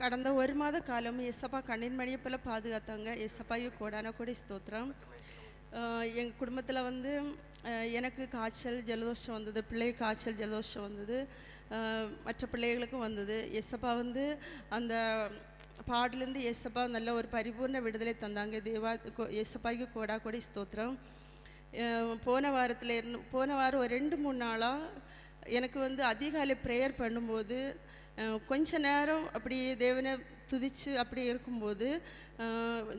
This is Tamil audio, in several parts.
கடந்த ஒரு மாத காலம் எஸ்ஸப்பா கண்ணின் மணியை போல பாதுகாத்தாங்க எஸ்ஸப்பாயும் கோடான கோடி ஸ்தோத்திரம். எங்கள் குடும்பத்தில் வந்து எனக்கு காய்ச்சல் ஜலதோஷம் வந்தது. பிள்ளை காய்ச்சல் ஜலதோஷம் வந்தது. மற்ற பிள்ளைகளுக்கும் வந்தது. எஸ்ஸப்பா வந்து அந்த பாடிலேருந்து ஏசப்பா நல்ல ஒரு பரிபூர்ண விடுதலை தந்தாங்க. தேவா கோ- ஏசப்பாய்க்கு கோடா கோடி ஸ்தோத்திரம். போன வாரத்தில் இருந்து போன வாரம் ஒரு ரெண்டு மூணு நாளாக எனக்கு வந்து அதிகாலை ப்ரேயர் பண்ணும்போது கொஞ்ச நேரம் அப்படி தேவனை துதித்து அப்படி இருக்கும்போது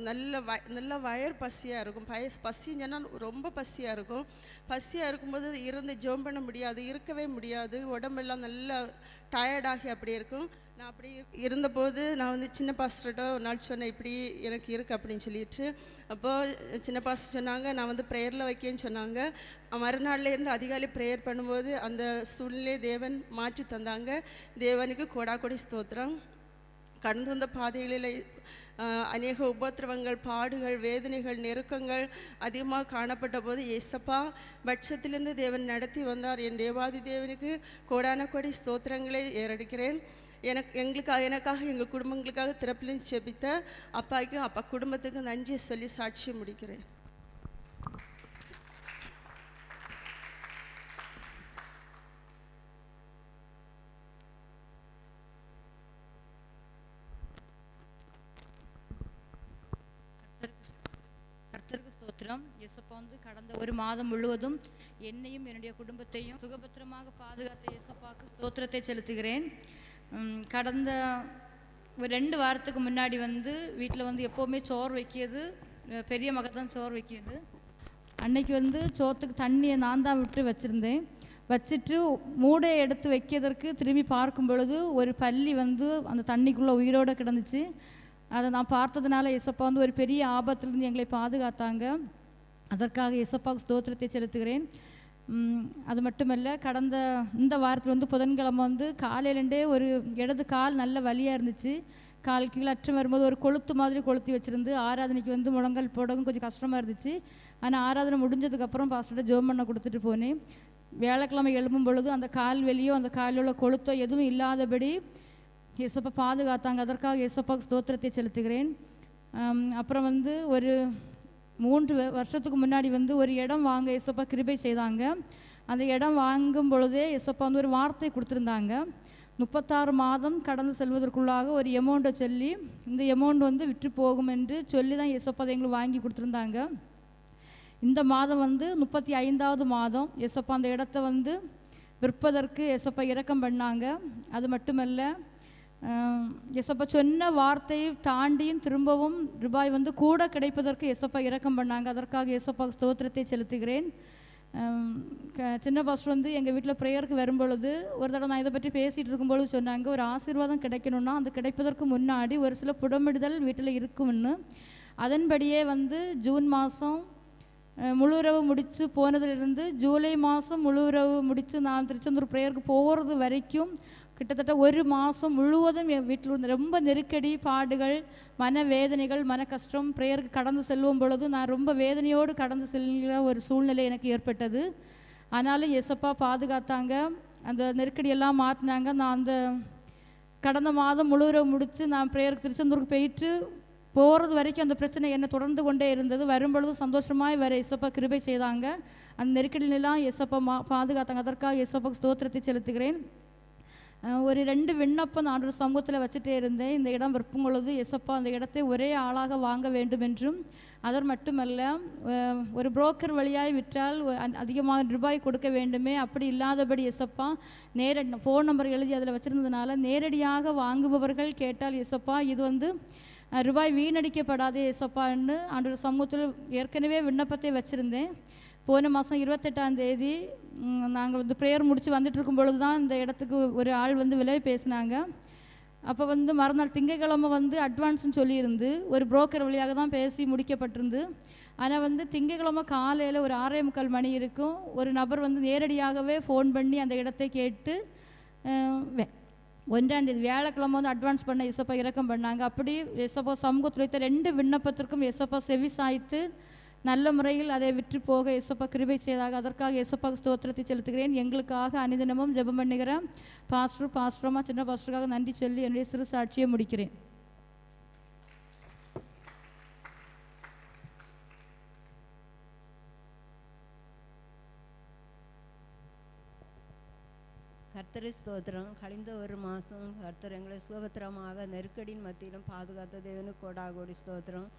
நல்ல வ நல்ல வயர் பசியாக இருக்கும். பய பசின்னு சொன்னால் ரொம்ப பசியாக இருக்கும். பசியாக இருக்கும்போது இருந்து ஜோம் பண்ண முடியாது இருக்கவே முடியாது. உடம்பெல்லாம் நல்லா டயர்டாகி அப்படி இருக்கும். நான் அப்படி இருந்தபோது நான் வந்து சின்ன பாஸ்டர்கிட்ட ஒரு நாள் சொன்னேன் இப்படி எனக்கு இருக்குது அப்படின்னு சொல்லிட்டு. அப்போது சின்ன பாஸ்டர் சொன்னாங்க நான் வந்து ப்ரேயரில் வைக்கேன்னு சொன்னாங்க. மறுநாள்லேருந்து அதிகாலை ப்ரேயர் பண்ணும்போது அந்த சூழ்நிலையை தேவன் மாற்றி தந்தாங்க. தேவனுக்கு கோடா கொடி ஸ்தோத்திரம். கடந்து வந்த பாதைகளில் அநேக உபத்திரவங்கள் பாடுகள் வேதனைகள் நெருக்கங்கள் அதிகமாக காணப்பட்ட போது ஏசப்பா பட்சத்திலிருந்து தேவன் நடத்தி வந்தார் என் தேவாதி தேவனுக்கு கோடான கோடி ஸ்தோத்திரங்களை ஏறடிக்கிறேன் எனக்கு எங்களுக்காக எனக்காக எங்கள் குடும்பங்களுக்காக திறப்பிலும் செபித்த அப்பாய்க்கும் அப்பா குடும்பத்துக்கும் நன்றியை சொல்லி சாட்சியம் முடிக்கிறேன் கர்த்தருக்கு ஸ்தோத்திரம் இயேசப்பா வந்து கடந்த ஒரு மாதம் முழுவதும் என்னையும் என்னுடைய குடும்பத்தையும் சுகபத்திரமாக பாதுகாத்த இயேசப்பாக்கு ஸ்தோத்திரத்தை செலுத்துகிறேன். கடந்த ஒரு ரெண்டு வாரத்துக்கு முன்னாடி வந்து வீட்டில் வந்து எப்போவுமே சோறு வைக்கிறது பெரிய மகத்தான் தான் சோறு வைக்கிறது அன்னைக்கு வந்து சோத்துக்கு தண்ணியை நான் தான் விட்டு வச்சுருந்தேன். வச்சுட்டு மூடையை எடுத்து வைக்கிறதற்கு திரும்பி பார்க்கும் பொழுது ஒரு பள்ளி வந்து அந்த தண்ணிக்குள்ளே உயிரோடு கிடந்துச்சு. அதை நான் பார்த்ததுனால இசப்பா வந்து ஒரு பெரிய ஆபத்துலேருந்து எங்களை பாதுகாத்தாங்க. அதற்காக இசப்பாவுக்கு ஸ்தோத்திரத்தை செலுத்துகிறேன். அது மட்டுமல்ல கடந்த இந்த வாரத்தில் வந்து புதன்கிழமை வந்து காலையிலேருந்தே ஒரு இடது கால் நல்ல வலியாக இருந்துச்சு. கால் கீழே அற்றம் வரும்போது ஒரு கொளுத்து மாதிரி கொளுத்தி வச்சுருந்து ஆராதனைக்கு வந்து முழங்கல் போடவும் கொஞ்சம் கஷ்டமாக இருந்துச்சு. ஆனால் ஆராதனை முடிஞ்சதுக்கப்புறம் பாஸ்டர்கிட்ட ஜோம் பண்ண கொடுத்துட்டு போனேன். வியாழக்கிழமை எழும்பும் பொழுது அந்த கால் வெளியோ அந்த காலில் உள்ள கொளுத்தோ எதுவும் இல்லாதபடி இயேசப்பா பாதுகாத்தாங்க. அதற்காக இயேசப்பாவுக்கு ஸ்தோத்திரத்தை செலுத்துகிறேன். அப்புறம் வந்து ஒரு மூன்று வருஷத்துக்கு முன்னாடி வந்து ஒரு இடம் வாங்க எசப்பா கிருபை செய்தாங்க. அந்த இடம் வாங்கும் பொழுதே எசப்பா வந்து ஒரு வார்த்தை கொடுத்துருந்தாங்க. முப்பத்தாறு மாதம் கடந்து செல்வதற்குள்ளாக ஒரு எமௌண்ட்டை சொல்லி இந்த எமௌண்ட் வந்து விற்று போகும் என்று சொல்லி தான் எசப்பா அதை எங்களுக்கு வாங்கி கொடுத்துருந்தாங்க. இந்த மாதம் வந்து முப்பத்தி ஐந்தாவது மாதம் எசப்பா அந்த இடத்த வந்து விற்பதற்கு எசப்பா இறக்கம் பண்ணாங்க. அது மட்டுமல்ல எசப்பா சொன்ன வார்த்தையை தாண்டியும் திரும்பவும் ரூபாய் வந்து கூட கிடைப்பதற்கு எசப்பா இறக்கம் பண்ணாங்க. அதற்காக எசப்பா ஸ்தோத்திரத்தை செலுத்துகிறேன். க- சின்ன பாஸ்டர் வந்து எங்கள் வீட்டில் ப்ரேயருக்கு வரும்பொழுது ஒரு தடவை நான் இதை பற்றி பேசிகிட்டு இருக்கும்பொழுது சொன்னாங்க ஒரு ஆசீர்வாதம் கிடைக்கணும்னா அது கிடைப்பதற்கு முன்னாடி ஒரு சில புடமிடுதல் வீட்டில் இருக்கும்னு. அதன்படியே வந்து ஜூன் மாதம் முழு உறவு முடித்து போனதிலிருந்து ஜூலை மாதம் முழு உறவு முடித்து நான் திருச்செந்தூர் ப்ரேயருக்கு போகிறது வரைக்கும் கிட்டத்தட்ட ஒரு மாதம் முழுவதும் என் வீட்டில் இருந்த ரொம்ப நெருக்கடி பாடுகள் மன வேதனைகள் மன கஷ்டம் ப்ரேயருக்கு கடந்து செல்லும் பொழுது நான் ரொம்ப வேதனையோடு கடந்து செல்கிற ஒரு சூழ்நிலை எனக்கு ஏற்பட்டது. ஆனாலும் எசப்பா பாதுகாத்தாங்க. அந்த நெருக்கடியெல்லாம் மாற்றினாங்க. நான் அந்த கடந்த மாதம் முழுவதும் முடித்து நான் ப்ரேயருக்கு திருச்செந்தூருக்கு போயிட்டு போகிறது வரைக்கும் அந்த பிரச்சனை என்னை தொடர்ந்து கொண்டே இருந்தது. வரும்பொழுது சந்தோஷமாக வர எசப்பா கிருபை செய்தாங்க. அந்த நெருக்கடியிலெல்லாம் எசப்பா மா பாதுகாத்தாங்க. அதற்காக எசப்பா ஸ்தோத்திரத்தை செலுத்துகிறேன். ஒரு ரெண்டு விண்ணப்பம் நான் ஒரு சமூகத்தில் வச்சுட்டே இருந்தேன். இந்த இடம் விற்கும் பொழுது எசப்பா அந்த இடத்தை ஒரே ஆளாக வாங்க வேண்டும் என்றும் அதர் மட்டுமல்ல ஒரு புரோக்கர் வழியாய் விற்றால் அதிகமாக ரூபாய் கொடுக்க வேண்டுமே அப்படி இல்லாதபடி எசப்பா நேர ஃபோன் நம்பர் எழுதி அதில் வச்சுருந்ததுனால நேரடியாக வாங்குபவர்கள் கேட்டால் எசப்பா இது வந்து ரூபாய் வீணடிக்கப்படாதே எசப்பான்னு அன்று சமூகத்தில் ஏற்கனவே விண்ணப்பத்தை வச்சுருந்தேன். போன மாதம் இருபத்தெட்டாம் தேதி நாங்கள் வந்து ப்ரேயர் முடித்து வந்துட்டு இருக்கும் பொழுது தான் இந்த இடத்துக்கு ஒரு ஆள் வந்து விலை பேசினாங்க. அப்போ வந்து மறுநாள் திங்கக்கிழமை வந்து அட்வான்ஸ்னு சொல்லியிருந்து ஒரு புரோக்கர் வழியாக தான் பேசி முடிக்கப்பட்டிருந்து. ஆனால் வந்து திங்கட்கிழமை காலையில் ஒரு ஆறே முக்கால் மணி இருக்கும். ஒரு நபர் வந்து நேரடியாகவே ஃபோன் பண்ணி அந்த இடத்தை கேட்டு வே- ஒன்றாம் தேதி வியாழக்கிழமை வந்து அட்வான்ஸ் பண்ண எசப்பா இறக்கம் பண்ணாங்க. அப்படி எசப்பா சமூகத்துறைத்த ரெண்டு விண்ணப்பத்திற்கும் எசப்பா செவி சாய்த்து நல்ல முறையில் அதை விற்று போக எசப்பா கிருபை செய்தாக அதற்காக எசப்பா ஸ்தோத்திரத்தை செலுத்துகிறேன். எங்களுக்காக அனுதினமும் ஜெபம் பண்ணுகிறேன் பாஸ்டர் பாஸ்டரமா சின்ன பாஸ்டருக்காக நன்றி சொல்லி என்னுடைய சிறு சாட்சியை முடிக்கிறேன். கர்த்தரி ஸ்தோத்திரம். கழிந்த ஒரு மாதம் கர்த்தர் எங்களை சுபத்திரமாக நெருக்கடியின் மத்தியிலும் பாதுகாத்த தேவனுக்கு கோடாகோடி ஸ்தோத்திரம்.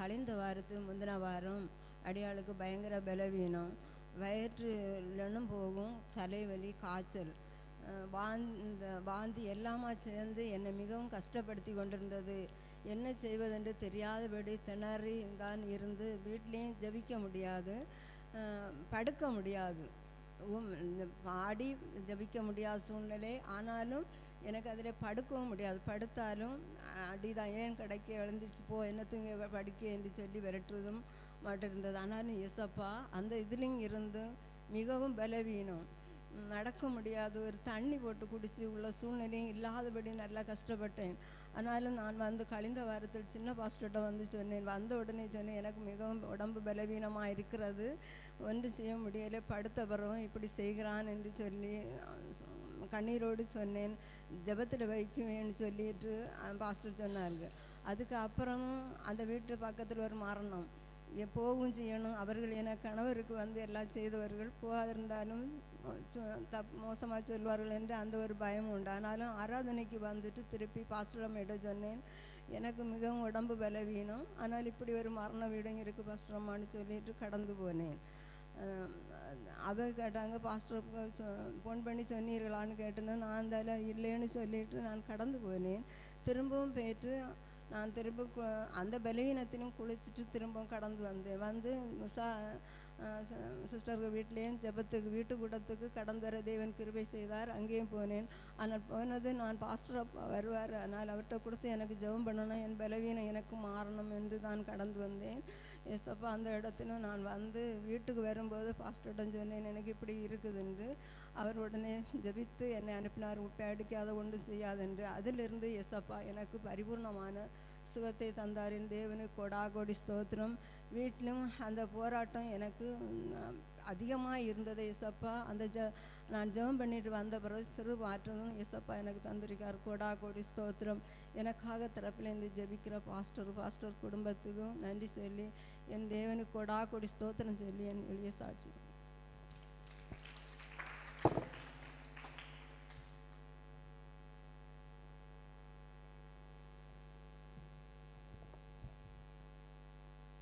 கழிந்த வாரத்துக்கு முந்தின வாரம் அடியாளுக்கு பயங்கர பலவீனம். வயிற்றுலனும் போகும் தலைவலி காய்ச்சல். வாந்த வாந்தி எல்லாமா சேர்ந்து என்னை மிகவும் கஷ்டப்படுத்தி கொண்டிருந்தது. என்ன செய்வதென்று தெரியாதபடி திணறி தான் இருந்து வீட்லேயும் ஜெபிக்க முடியாது படுக்க முடியாது. ஆடி பாடி ஜபிக்க முடியாத சூழ்நிலை. ஆனாலும் எனக்கு அதில் படுக்கவும் முடியாது. படுத்தாலும் அடிதான் ஏன் கிடைக்க எழுந்துச்சு போ என்னத்துங்க படிக்க? என்று சொல்லி விரட்டுறதும் மட்டும் இருந்தது ஆனாலும் இசப்பா அந்த இதுலேயும் இருந்து மிகவும் பலவீனம். நடக்க முடியாது ஒரு தண்ணி போட்டு குடித்து உள்ள சூழ்நிலையும் இல்லாதபடி நல்லா கஷ்டப்பட்டேன். ஆனாலும் நான் வந்து கழிந்த வாரத்தில் சின்ன பாஸ்டர்கிட்ட வந்து சொன்னேன். வந்த உடனே சொன்னேன் எனக்கு மிகவும் உடம்பு பலவீனமாக இருக்கிறது. ஒன்று செய்ய முடியலை. படுத்த பிறகும் இப்படி செய்கிறான் என்று சொல்லி கண்ணீரோடு சொன்னேன். ஜெபத்தில் வைக்குவேன்னு சொல்லிட்டு பாஸ்டர் சொன்னாருங்க அதுக்கு அப்புறம் அந்த வீட்டு பக்கத்தில் ஒரு மரணம். இங்கே போகவும் செய்யணும். அவர்கள் என கணவருக்கு வந்து எல்லாம் செய்தவர்கள் போகாதிருந்தாலும் தப் மோசமாக சொல்வார்கள் என்று அந்த ஒரு பயம் உண்டு. ஆனாலும் ஆராதனைக்கு வந்துட்டு திருப்பி பாஸ்டரம்மிட்ட சொன்னேன். எனக்கு மிகவும் உடம்பு பலவீனம். ஆனால் இப்படி ஒரு மரண வீடும் இருக்குது பாஸ்டரம்மான்னு சொல்லிட்டு கடந்து போனேன். அவ கேட்டாங்க பாஸ்டருக்கு ஃபோன் பண்ணி சொன்னீர்களான்னு கேட்டேன்னு நான் அதில் இல்லைன்னு சொல்லிட்டு நான் கடந்து போனேன். திரும்பவும் போயிட்டு நான் திரும்ப அந்த பலவீனத்திலும் குளிச்சுட்டு திரும்பவும் கடந்து வந்தேன். வந்து முசா சிஸ்டர்கள் வீட்லேயும் ஜெபத்துக்கு வீட்டு கூட்டத்துக்கு கடந்து வர தேவன் கிருபை செய்தார். அங்கேயும் போனேன். ஆனால் போனது நான் பாஸ்டர் வருவார். ஆனால் அவர்கிட்ட கொடுத்து எனக்கு ஜெபம் பண்ணணும் என் பலவீனம் எனக்கு மாறணும் என்று நான் கடந்து வந்தேன். ஏசப்பா அந்த இடத்துல நான் வந்து வீட்டுக்கு வரும்போது பாஸ்டர்டம் சொன்னேன் எனக்கு இப்படி இருக்குதுன்று அவர் உடனே ஜெபித்து என்னை அனுப்பினார். உப்பை அடிக்காத ஒன்று செய்யாதென்று. அதிலிருந்து எசப்பா எனக்கு பரிபூர்ணமான சுகத்தை தந்தாரின் தேவனுக்கு கொடாகோடி ஸ்தோத்திரம். வீட்டிலும் அந்த போராட்டம் எனக்கு அதிகமாக இருந்தது எசப்பா அந்த ஜ நான் ஜெபம் பண்ணிட்டு வந்த பிறகு சிறு மாற்றமும் எசப்பா எனக்கு தந்திருக்கார். கொடா கோடி ஸ்தோத்திரம். எனக்காக தரப்பிலேருந்து ஜெபிக்கிற பாஸ்டர் பாஸ்டர் குடும்பத்துக்கும் நன்றி சொல்லி என் தேவனுக்கு கொடா கொடி ஸ்தோத்திரம் சொல்லி என் எளிய சாட்சி.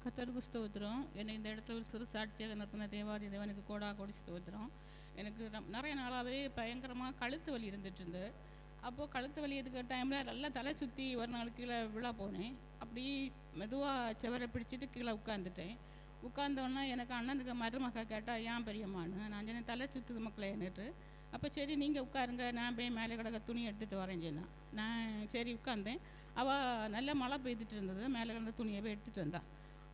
கத்தருக்கு ஸ்தோத்திரம். என்னை இந்த இடத்துல ஒரு சிறு சாட்சியாக நிறுத்தின தேவாதி தேவனுக்கு கோடா கோடி ஸ்தோத்திரம். எனக்கு நிறைய நாளாகவே பயங்கரமாக கழுத்து வலி இருந்துட்டு இருந்து. அப்போது கழுத்து வலி எடுக்கிற டைமில் நல்லா தலை சுற்றி ஒரு நாள் கீழே விழா போனேன். அப்படி மெதுவாக செவரை பிடிச்சிட்டு கீழே உட்காந்துட்டேன் உட்காந்தோன்னா எனக்கு அண்ணனுக்கு மருமக கேட்டால் ஏன் பெரியம்மான்னு? நான் சொன்னேன் தலை சுற்றுது மக்களேன்னுட்டு அப்போ சரி நீங்கள் உட்காருங்க நான் போய் மேலே கிடக்க துணி எடுத்துகிட்டு வரேன் சொன்னான் நான் சரி உட்காந்தேன் அவள் நல்லா மழை பெய்துட்டு இருந்தது. மேலே கிடந்த துணியை போய் எடுத்துகிட்டு வந்தான்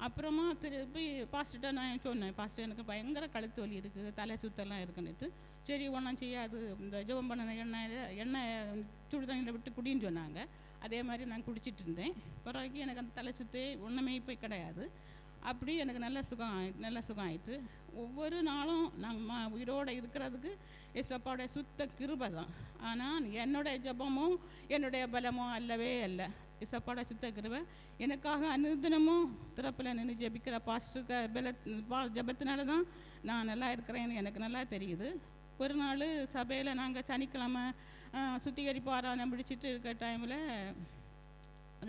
அப்புறமா திருப்பி பாஸ்டர்கிட்ட நான் சொன்னேன் பாஸ்டர் எனக்கு பயங்கர கழுத்து வலி இருக்குது தலை சுத்தெல்லாம் இருக்குன்னுட்டு. சரி ஒன்றும் செய்யாது. இந்த ஜெபம் பண்ண எண்ணெய் எண்ணெய் சுடு தண்ணியில் விட்டு குடின்னு சொன்னாங்க. அதே மாதிரி நான் குடிச்சிட்டு இருந்தேன். பிறகு எனக்கு அந்த தலை சுற்றி ஒன்றுமே இப்போ கிடையாது. அப்படி எனக்கு நல்ல சுகம் நல்ல சுகம் ஆயிட்டு ஒவ்வொரு நாளும் நம்ம உயிரோடு இருக்கிறதுக்கு எசப்பாவுடைய சுத்த கிருபை தான். ஆனால் என்னுடைய ஜெபமும் என்னுடைய பலமும் அல்லவே அல்ல. இசப்பாட சுத்த கிருபை எனக்காக அனுதினமும் திறப்பில் நின்று ஜெபிக்கிற பாஸ்டருக்கு பல பா ஜெபத்தினால தான் நான் நல்லா இருக்கிறேன்னு எனக்கு நல்லா தெரியுது. ஒரு நாள் சபையில் நாங்கள் சனிக்கிழமை சுத்திகரிப்பு ஆராதனை முடிச்சுட்டு இருக்க டைமில்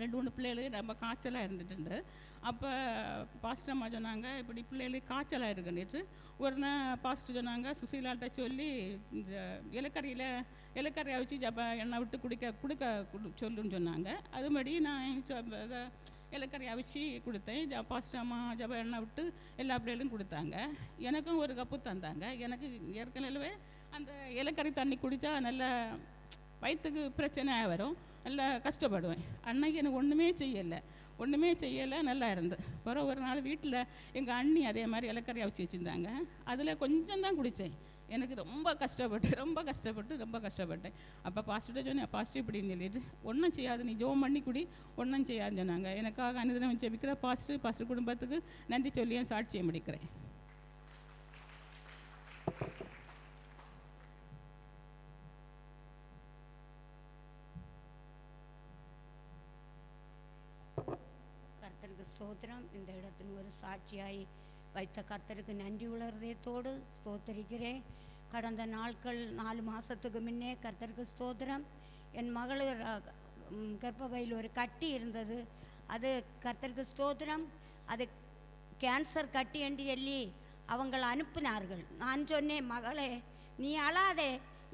ரெண்டு மூணு பிள்ளைகளுக்கு ரொம்ப காய்ச்சலாக இருந்துட்டு அப்போ பாஸ்டர் அம்மா சொன்னாங்க இப்படி பிள்ளைகளுக்கு காய்ச்சலாக இருக்குன்னுட்டு ஒரு நாள் பாஸ்டர் சொன்னாங்க சுசீலாட்ட சொல்லி இந்த இலக்கறியில் இலக்கறியை வச்சு ஜப்ப எண்ணெய் விட்டு குடிக்க குடிக்க குடு சொல்லுன்னு சொன்னாங்க. அதுபடி நான் இலக்கறி அவிச்சு கொடுத்தேன். ஜ பாஸ்டர் ஜப எண்ணெய் விட்டு எல்லா பிள்ளைகளும் கொடுத்தாங்க. எனக்கும் ஒரு கப்பு தந்தாங்க. எனக்கு ஏற்கனவே அந்த இலக்கறி தண்ணி குடித்தா நல்ல வயிற்றுக்கு பிரச்சனையாக வரும். நல்லா கஷ்டப்படுவேன். அன்னைக்கு எனக்கு ஒன்றுமே செய்யலை. ஒன்றுமே செய்யலை. நல்லா இருந்து. பிறகு ஒரு நாள் வீட்டில் எங்கள் அண்ணி அதே மாதிரி இலக்கறி அவிச்சு வச்சுருந்தாங்க. அதில் கொஞ்சம் தான் குடித்தேன் எனக்கு ரொம்ப கஷ்டப்பட்டு ரொம்ப கஷ்டப்பட்டு ரொம்ப கஷ்டப்பட்டேன். அப்போ பாஸ்டர்கிட்ட சொன்னேன் பாஸ்டர் இப்படின்னு சொல்லிட்டு ஒன்றும் செய்யாது நீ ஜோம் பண்ணி குடி ஒன்றும் செய்யாதுன்னு சொன்னாங்க. எனக்காக அனுதினம் ஜெபிக்கிற பாஸ்டர் பாஸ்டர் குடும்பத்துக்கு நன்றி சொல்லியும் சாட்சியை முடிக்கிறேன். கர்த்தனுக்கு ஸ்தோத்திரம். இந்த இடத்தில் ஒரு சாட்சியாய் வைத்த கர்த்தருக்கு நன்றி உலர்தயத்தோடு ஸ்தோத்தரிக்கிறேன். கடந்த நாட்கள் நாலு மாதத்துக்கு முன்னே கர்த்தருக்கு ஸ்தோத்திரம். என் மகள் கர்ப்பவையில் ஒரு கட்டி இருந்தது. அது கர்த்தருக்கு ஸ்தோத்திரம். அது கேன்சர் கட்டி என்று சொல்லி அவங்கள் அனுப்பினார்கள். நான் சொன்னேன் மகளே நீ அழாதே.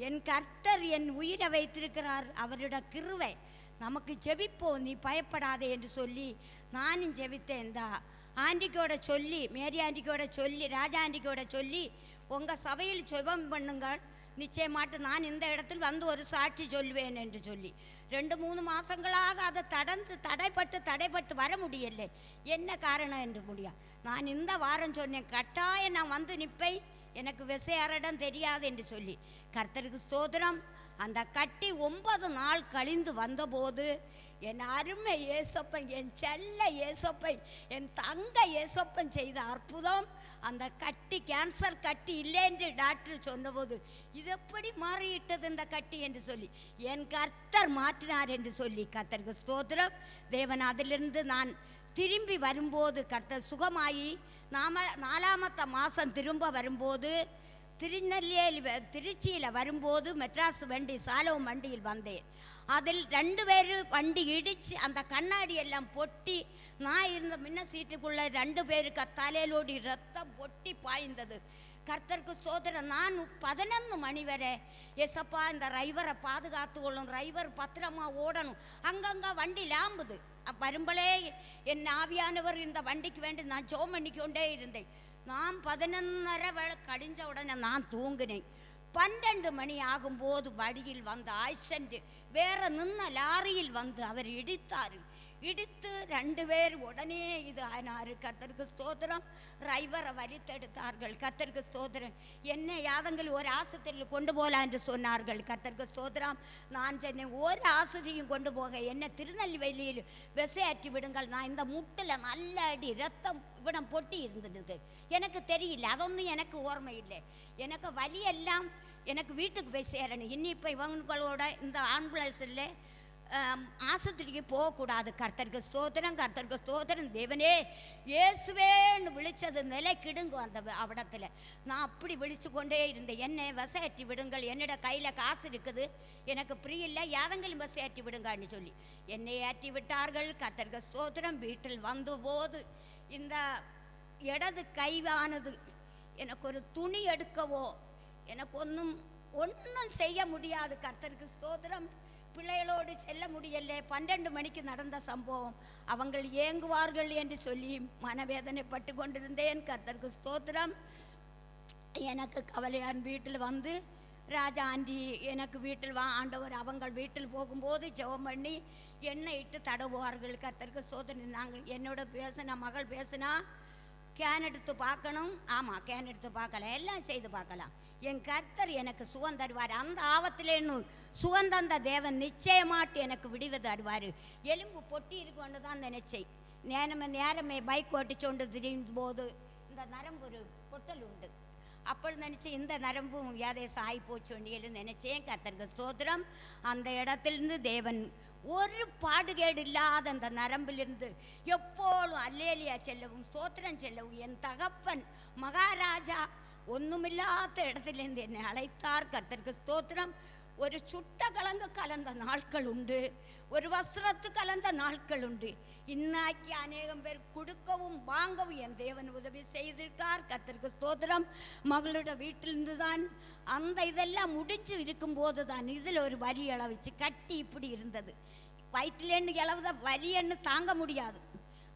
என் கர்த்தர் என் உயிரை வைத்திருக்கிறார். அவரோட கிருவை. நமக்கு ஜெபிப்போம். நீ பயப்படாதே என்று சொல்லி நானும் ஜெபித்தேன். இந்த ஆண்டிக்கோட சொல்லி மேரி ஆண்டிக்கோட சொல்லி ராஜா ஆண்டிக்கோட சொல்லி உங்கள் சபையில் சுபம் பண்ணுங்கள். நிச்சயமாட்டு நான் இந்த இடத்தில் வந்து ஒரு சாட்சி சொல்வேன் என்று சொல்லி. ரெண்டு மூணு மாதங்களாக அதை தடந்து தடைப்பட்டு தடைப்பட்டு வர முடியலை என்ன காரணம் என்று முடியா? நான் இந்த வாரம் சொன்னேன் கட்டாயம் நான் வந்து நிற்பை எனக்கு விசையாரிடம் தெரியாது என்று சொல்லி. கர்த்தருக்கு ஸ்தோத்திரம். அந்த கட்டி ஒன்பது நாள் கழிந்து வந்தபோது என் அருமை ஏசப்பன் என் செல்ல ஏசப்பன் என் தங்க ஏசப்பன் செய்த அற்புதம் அந்த கட்டி கேன்சர் கட்டி இல்லை என்று டாக்டர் சொன்னபோது இது எப்படி மாறிவிட்டது இந்த கட்டி என்று சொல்லி என் கர்த்தர் மாற்றினார் என்று சொல்லி கர்த்தருக்கு ஸ்தோத்திரம். தேவன் அதிலிருந்து நான் திரும்பி வரும்போது கர்த்தர் சுகமாயி நாம நாலாமத்த மாதம் திரும்ப வரும்போது திருநெல்வேலி திருச்சியில் வரும்போது மெட்ராஸ் வண்டி சாலவும் வண்டியில் வந்தேன். அதில் ரெண்டு பேர் வண்டி இடித்து அந்த கண்ணாடி எல்லாம் பொட்டி நான் இருந்த முன்ன சீட்டுக்குள்ள ரெண்டு பேருக்கு தலையிலோடி ரத்தம் பொட்டி பாய்ந்தது. கர்த்தருக்கு சோதரன் நான் பதினொன்று மணி வரை எசப்பா இந்த ரைவரை பாதுகாத்து கொள்ளும் ரைவர் பத்திரமா ஓடணும். அங்கங்கே வண்டி லாம்புது. வரும்பளே என் ஆவியானவர் இந்த வண்டிக்கு வேண்டி நான் ஜோம் பண்ணிக்கொண்டே இருந்தேன். நான் பதினொன்னரை வேலை கழிஞ்ச உடனே நான் தூங்கினேன். பன்னெண்டு மணி ஆகும்போது வழியில் வந்த ஆக்சிடென்ட் வேற நின்ன லாரியில் வந்து அவர் இடித்தார் இடித்து ரெண்டு பேர் உடனே இது ஆனாரு கர்த்தருக்கு ஸ்தோத்திரம் டிரைவரை வலித்தெடுத்தார்கள் എന്നെ ஸ்தோத்திரம் என்ன யாதங்கள் ஒரு ஆஸ்பத்திரியில் கொண்டு போகலாம் என்று சொன்னார்கள். கத்தருக்கு ஸ்தோத்திரம் நான் சென்னை ஒரு ஆஸ்பத்திரியும் கொண்டு போக என்னை திருநெல்வேலியில் விசையாற்றி விடுங்கள் நான் இந்த முட்டில் நல்ல அடி ரத்தம் இவ்விடம் பொட்டி இருந்தது எனக்கு தெரியல அதொன்றும் எனக்கு ஓர்மை இல்லை எனக்கு வலியெல்லாம் எனக்கு வீட்டுக்கு போய் சேரணும். இன்னி இப்போ இவங்களோட இந்த ஆம்புலன்ஸில் ஆஸ்பத்திரிக்கு போகக்கூடாது. கர்த்தருக்கு ஸ்தோத்திரம் கர்த்தருக்கு ஸ்தோத்திரம். தேவனே இயேசுவேன்னு விழிச்சது நிலை கிடுங்கு அந்த அவடத்தில். நான் அப்படி விழிச்சு கொண்டே இருந்தேன். என்னை விசையாற்றி விடுங்கள். என்னோட கையில் காசு இருக்குது. எனக்கு ஃப்ரீ இல்லை. யாதங்களும் ஏற்றி விடுங்கன்னு சொல்லி. என்னை ஏற்றி விட்டார்கள். கர்த்தருக்கு ஸ்தோத்திரம். வீட்டில் வந்தபோது இந்த இடது கைவானது எனக்கு ஒரு துணி எடுக்கவோ எனக்கு ஒன்றும் ஒன்றும் செய்ய முடியாது. கர்த்தருக்கு ஸ்தோத்திரம். பிள்ளைகளோடு செல்ல முடியல பன்னெண்டு மணிக்கு நடந்த சம்பவம். அவங்கள் ஏங்குவார்கள் என்று சொல்லி மனவேதனைப்பட்டு கொண்டிருந்தேன். கர்த்தருக்கு ஸ்தோத்திரம். எனக்கு கவலையான் வீட்டில் வந்து ராஜா ஆண்டி எனக்கு வீட்டில் வா ஆண்டவர் அவங்கள் வீட்டில் போகும்போது ஜெபம் பண்ணி எண்ணெய் இட்டு தடவுவார்கள். கர்த்தருக்கு சோதனை நாங்கள் என்னோட பேசின மகள் பேசினா கேன் எடுத்து பார்க்கணும். ஆமாம் கேன் எடுத்து பார்க்கலாம் எல்லாம் செய்து பார்க்கலாம். என் கர்த்தர் எனக்கு சுகம் தருவார். அந்த ஆபத்திலேன்னு சுகம் தந்த தேவன் நிச்சயமாட்டு எனக்கு விடுவி தருவார். எலும்பு பொட்டி இருக்குன்னு தான் நினைச்சேன். நேரமே நேரமே பைக் ஓட்டிச்சோண்டு திரியும் போது இந்த நரம்பு ஒரு பொட்டல் உண்டு. அப்பொழுது நினச்சேன் இந்த நரம்பும் வியாதேசம் ஆகி போச்சோண்டியலு நினைச்சேன். கர்த்தருக்கு ஸ்தோத்திரம். அந்த இடத்துலேருந்து தேவன் ஒரு பாடுகேடு இல்லாத அந்த நரம்பிலிருந்து எப்போதும் அல்லேலியா செல்லவும் ஸ்தோத்திரம் செல்லவும். என் தகப்பன் மகாராஜா ஒண்ணுமில்லாத இடத்திலிருந்து என்னை அழைத்தார் கர்த்தருக்கு ஸ்தோத்திரம் ஒரு சுட்ட கலங்கு கலந்த நாட்கள் உண்டு ஒரு வஸ்திரத்து கலந்த நாட்கள் உண்டு இன்னாக்கி அநேகம் பேர் கொடுக்கவும் வாங்கவும் என் தேவன் உதவி செய்திருக்கார் கத்திற்கு ஸ்தோத்திரம் மகளோட வீட்டிலிருந்து தான் அந்த இதெல்லாம் முடிஞ்சு இருக்கும்போது தான் இதில் ஒரு வலி இளவிச்சு கட்டி இப்படி இருந்தது வயிற்றுலேருந்து இளவுத வலின்னு தாங்க முடியாது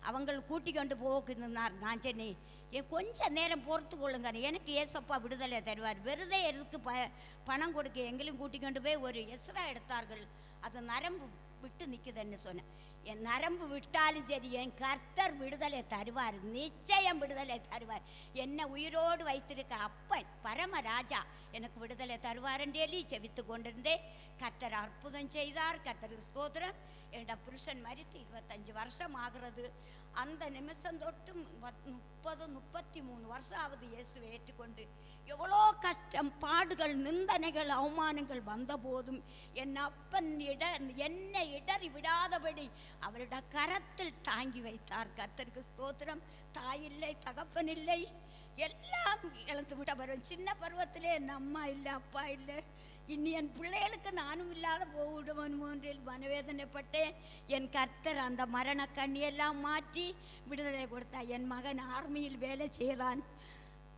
அவங்கள் கூட்டி கொண்டு போக்குனார் நான் சென்னை என் கொஞ்சம் நேரம் பொறுத்து கொள்ளுங்க எனக்கு ஏசப்பா விடுதலை தருவார். வெறுதே எதுக்கு ப பணம் கொடுக்க எங்களையும் கூட்டி கொண்டு போய் ஒரு எஸ்ரா எடுத்தார்கள். அது நரம்பு விட்டு நிற்குதுன்னு சொன்னேன். என் நரம்பு விட்டாலும் சரி என் கர்த்தர் விடுதலை தருவார். நிச்சயம் விடுதலை தருவார். என்னை உயிரோடு வைத்திருக்க அப்பன் பரமராஜா எனக்கு விடுதலை தருவார் என்றே செவித்து கொண்டிருந்தேன். கர்த்தர் அற்புதம் செய்தார். கர்த்தருக்கு ஸ்தோத்திரம். என்னோட புருஷன் மறித்து இருபத்தஞ்சு வருஷம் ஆகிறது. அந்த நிமிஷம் தொட்டு முப்பது முப்பத்தி மூணு வருஷம் ஆகுது இயேசுவை ஏற்றுக்கொண்டு. எவ்வளோ கஷ்டம் பாடுகள் நிந்தனைகள் அவமானங்கள் வந்த போதும் என் அப்பன் இட என்னை இடறி விடாதபடி அவருடைய கரத்தில் தாங்கி வைத்தார். கத்தருக்கு ஸ்தோத்திரம். தாயில்லை தகப்பன் இல்லை. எல்லாம் இழந்து விட்ட வரும் சின்ன பருவத்திலே என் அம்மா இல்லை அப்பா இல்லை. இனி என் பிள்ளைகளுக்கு நானும் இல்லாத போவிடுவன் ஒன்றில் மனவேதனைப்பட்டேன். என் கர்த்தர் அந்த மரண கண்ணியெல்லாம் மாற்றி விடுதலை கொடுத்தா என் மகன் ஆர்மியில் வேலை செய்கிறான்.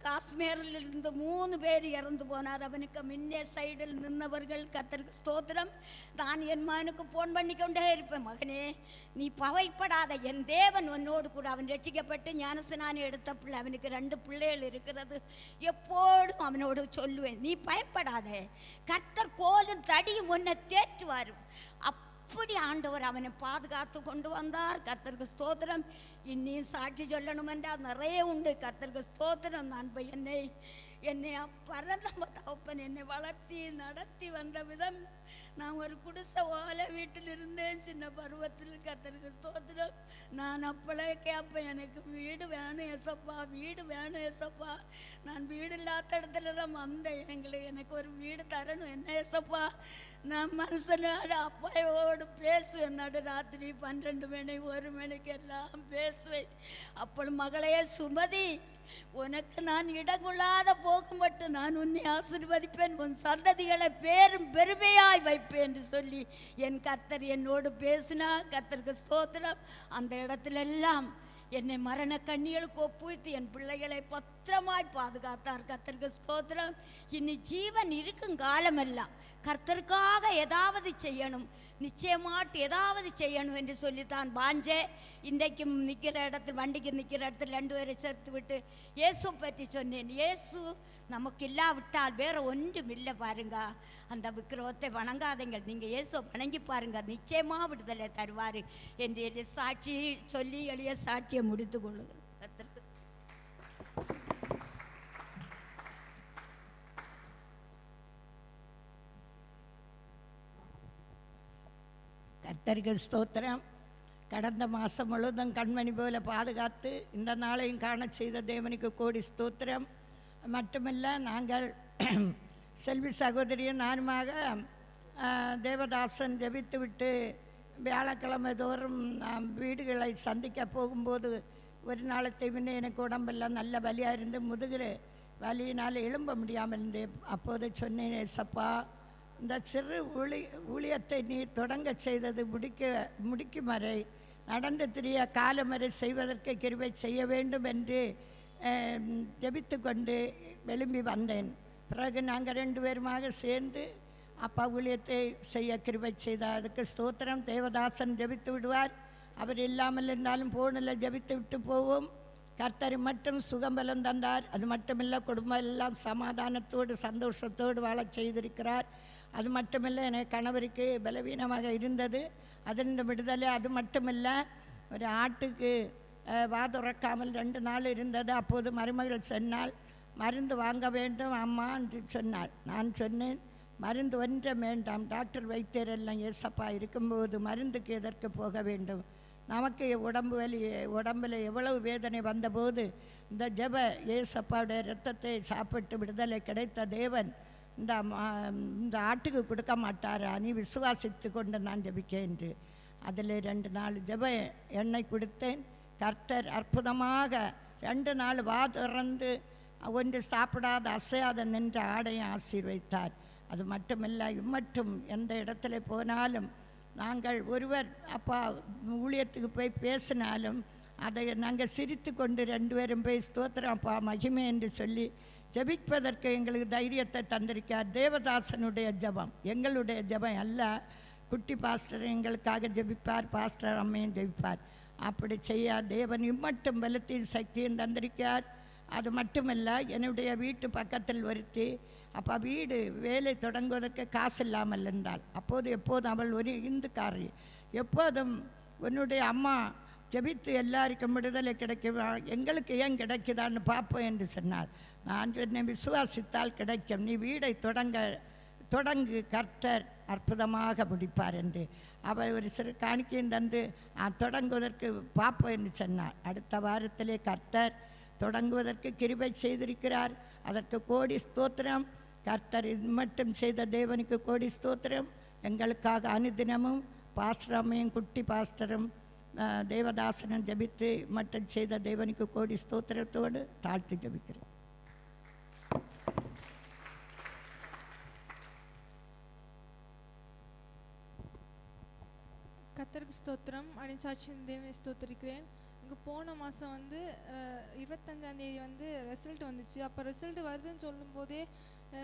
காஷ்மீரில் இருந்து மூணு பேர் இறந்து போனார். அவனுக்கு முன்னே சைடில் நின்றவர்கள் கத்தருக்கு ஸ்தோத்திரம். நான் என் மகனுக்கு ஃபோன் பண்ணிக்கொண்டே இருப்பேன். மகனே நீ பவைப்படாத என் தேவன் உன்னோடு கூட. அவன் ரட்சிக்கப்பட்டு ஞானஸ்நானம் எடுத்த பிள்ளை. அவனுக்கு ரெண்டு பிள்ளைகள் இருக்கிறது. எப்போதும் அவனோடு சொல்லுவேன் நீ பயப்படாத. கத்தர் கோலும் தடியும் உன்னை தேற்றுவார் அப் அப்படி ஆண்டவர் அவனை பாதுகாத்து கொண்டு வந்தார். கர்த்தருக்கு ஸ்தோத்திரம். இன்னும் சாட்சி சொல்லணும் என்றால் நிறைய உண்டு. கர்த்தருக்கு ஸ்தோத்திரம். நான் போய் என்னை என்னை பரந்த தகப்பன் என்னை வளர்த்தி நடத்தி வந்த விதம் நான் ஒரு குடிசை ஓலை வீட்டில் இருந்தேன் சின்ன பருவத்தில் கத்தருக்கு ஸ்தோத்திரம். நான் அப்பளே கேட்பேன் எனக்கு வீடு வேணும் எசப்பா வீடு வேணும் எசப்பா நான் வீடு இல்லாத இடத்துல தான் வந்தேன். எங்களுக்கு எனக்கு ஒரு வீடு தரணும். என்ன எசப்பா நான் மனுஷனோட அப்பாயோடு பேசுவேன். நடு ராத்திரி பன்னெண்டு மணி ஒரு மணிக்கு எல்லாம் பேசுவேன். அப்பொழுது மகளே சுமதி உனக்கு நான் இடங்குள்ளாத போகும்பட்டு நான் உன்னை ஆசீர்வதிப்பேன் உன் சந்ததிகளை பேரும் பெருமையாய் வைப்பேன் என்று சொல்லி என் கர்த்தர் என்னோடு பேசினா கத்தருக்கு ஸ்தோத்திரம். அந்த இடத்துல எல்லாம் என்னை மரண கண்ணிகளுக்கு ஒப்புவித்து என் பிள்ளைகளை பத்திரமாய் பாதுகாத்தார். கத்தருக்கு ஸ்தோத்திரம். இனி ஜீவன் இருக்கும் காலமெல்லாம் கர்த்தருக்காக ஏதாவது செய்யணும். நிச்சயமாட்டு ஏதாவது செய்யணும் என்று சொல்லித்தான் பாஞ்சே. இன்றைக்கும் நிற்கிற இடத்தில் வண்டிக்கு நிற்கிற இடத்துல ரெண்டு பேரை சேர்த்து விட்டு இயேசு பற்றி சொன்னேன். இயேசு நமக்கு இல்லாவிட்டால் வேற ஒன்றும் இல்லை பாருங்க. அந்த விக்கிரகத்தை வணங்காதீங்க நீங்கள் இயேசு வணங்கி பாருங்க. நிச்சயமாக விடுதலை தருவார் என்று எளிய சாட்சி சொல்லி எளிய சாட்சியை முடித்து கொள்ளுங்கள் கர்த்தருக்கு கர்த்தருக்கு ஸ்தோத்திரம். கடந்த மாதம் முழுதும் கண்மணி போல பாதுகாத்து இந்த நாளையும் காண செய்த தேவனுக்கு கோடி ஸ்தோத்திரம். மட்டுமல்ல நாங்கள் செல்வி சகோதரியும் நானுமாக தேவதாசன் ஜெபித்து விட்டு வியாழக்கிழமை தோறும் வீடுகளை சந்திக்க போகும்போது ஒரு நாளத்தை முன்னே எனக்கு உடம்பெல்லாம் நல்ல வலியாக இருந்து முதுகில் வலியினால் எழும்ப முடியாமல் இருந்தேன் அப்போது சொன்னேன் சப்பா இந்த சிறு ஊழி ஊழியத்தை நீ தொடங்க செய்தது முடிக்க முடிக்கும் வரை நடந்து திரிய காலம் வரை செய்வதற்கு கிருவை செய்ய வேண்டும் என்று ஜபித்து கொண்டு எழும்பி வந்தேன். பிறகு நாங்கள் ரெண்டு பேருமாக சேர்ந்து அப்பா ஊழியத்தை செய்ய கிருவை செய்தார். அதுக்கு ஸ்தோத்திரம். தேவதாசன் ஜெபித்து விடுவார். அவர் இல்லாமல் இருந்தாலும் ஃபோனில் ஜெபித்து விட்டு போவோம். கர்த்தர் மட்டும் சுகம்பலம் தந்தார். அது மட்டுமில்லை குடும்பம் எல்லாம் சமாதானத்தோடு சந்தோஷத்தோடு வாழ செய்திருக்கிறார். அது மட்டுமில்லை என் கணவருக்கு பலவீனமாக இருந்தது. அதன் விடுதலை அது மட்டுமில்லை ஒரு ஆட்டுக்கு வாதுறக்காமல் ரெண்டு நாள் இருந்தது. அப்போது மருமகள் சொன்னால் மருந்து வாங்க வேண்டும் அம்மா என்று சொன்னாள். நான் சொன்னேன் மருந்து ஒன்றும் வேண்டாம் டாக்டர் வைத்தியர் எல்லாம் ஏசப்பா. இருக்கும்போது மருந்துக்கு எதற்கு போக வேண்டும்? நமக்கு உடம்பு வலி உடம்பில் எவ்வளவு வேதனை வந்தபோது இந்த ஜெப ஏசப்பாவுடைய இரத்தத்தை சாப்பிட்டு விடுதலை கிடைத்த தேவன் இந்த மா- இந்த ஆட்டுக்கு கொடுக்க மாட்டாரா? நீ விசுவாசித்து கொண்டு நான் ஜெபிக்க என்று. அதில் ரெண்டு நாள் ஜெப எண்ணெய் கொடுத்தேன். கர்த்தர் அற்புதமாக ரெண்டு நாள் வா திறந்து ஒன்று சாப்பிடாத அசையாத நின்ற ஆடையை ஆசீர்வைத்தார். அது மட்டுமல்ல இம்மட்டும் எந்த இடத்துல போனாலும் நாங்கள் ஒருவர் அப்பா ஊழியத்துக்கு போய் பேசினாலும் அதை நாங்கள் சிரித்து கொண்டு ரெண்டு பேரும் போய் ஸ்தோத்திரம் அப்பா மகிமை என்று சொல்லி ஜெபிப்பதற்கு எங்களுக்கு தைரியத்தை தந்திருக்கார் தேவதாசனுடைய ஜெபம் எங்களுடைய ஜெபம் அல்ல. குட்டி பாஸ்டர் எங்களுக்காக ஜெபிப்பார் பாஸ்டர் அம்மையும் ஜெபிப்பார். அப்படி செய்ய தேவன் இம்மட்டும் பலத்தையும் சக்தியும் தந்திருக்கார் அது மட்டுமல்ல என்னுடைய வீட்டு பக்கத்தில் ஒருத்தி அப்போ வீடு வேலை தொடங்குவதற்கு காசு இல்லாமல் இருந்தாள். அப்போது எப்போதும் அவள் ஒரு இந்துக்காரி. எப்போதும் உன்னுடைய அம்மா ஜெபித்து எல்லாருக்கும் விடுதலை கிடைக்குமா? எங்களுக்கு ஏன் கிடைக்குதான்னு பார்ப்போம் என்று சொன்னார். நான் சொன்னேன் விசுவாசித்தால் கிடைக்கும். நீ வீடை தொடங்க தொடங்கு. கர்த்தர் அற்புதமாக முடிப்பார் என்று. அவர் ஒரு சிறு காணிக்கையும் தந்து தொடங்குவதற்கு பார்ப்போம் என்று சொன்னார். அடுத்த வாரத்திலே கர்த்தர் தொடங்குவதற்கு கிருபை செய்திருக்கிறார். அதற்கு கோடி ஸ்தோத்திரம். கர்த்தர் இது மட்டும் செய்த தேவனுக்கு கோடி ஸ்தோத்திரம். எங்களுக்காக அனுதினமும் பாஸ்டரம்மையும் குட்டி பாஸ்டரும் அஹ், தேவதாசனும் ஜெபித்து மட்டும் செய்த தேவனுக்கு கோடி ஸ்தோத்திரத்தோடு தாழ்த்தி ஜெபிக்கிறேன் கத்தருக்கு ஸ்தோத்திரம் அனிசாட்சியின் தேவனை எனக்கு போன மாதம் வந்து இருபத்தஞ்சாந்தேதி வந்து ரிசல்ட் வந்துச்சு. அப்போ ரிசல்ட் வருதுன்னு சொல்லும்போதே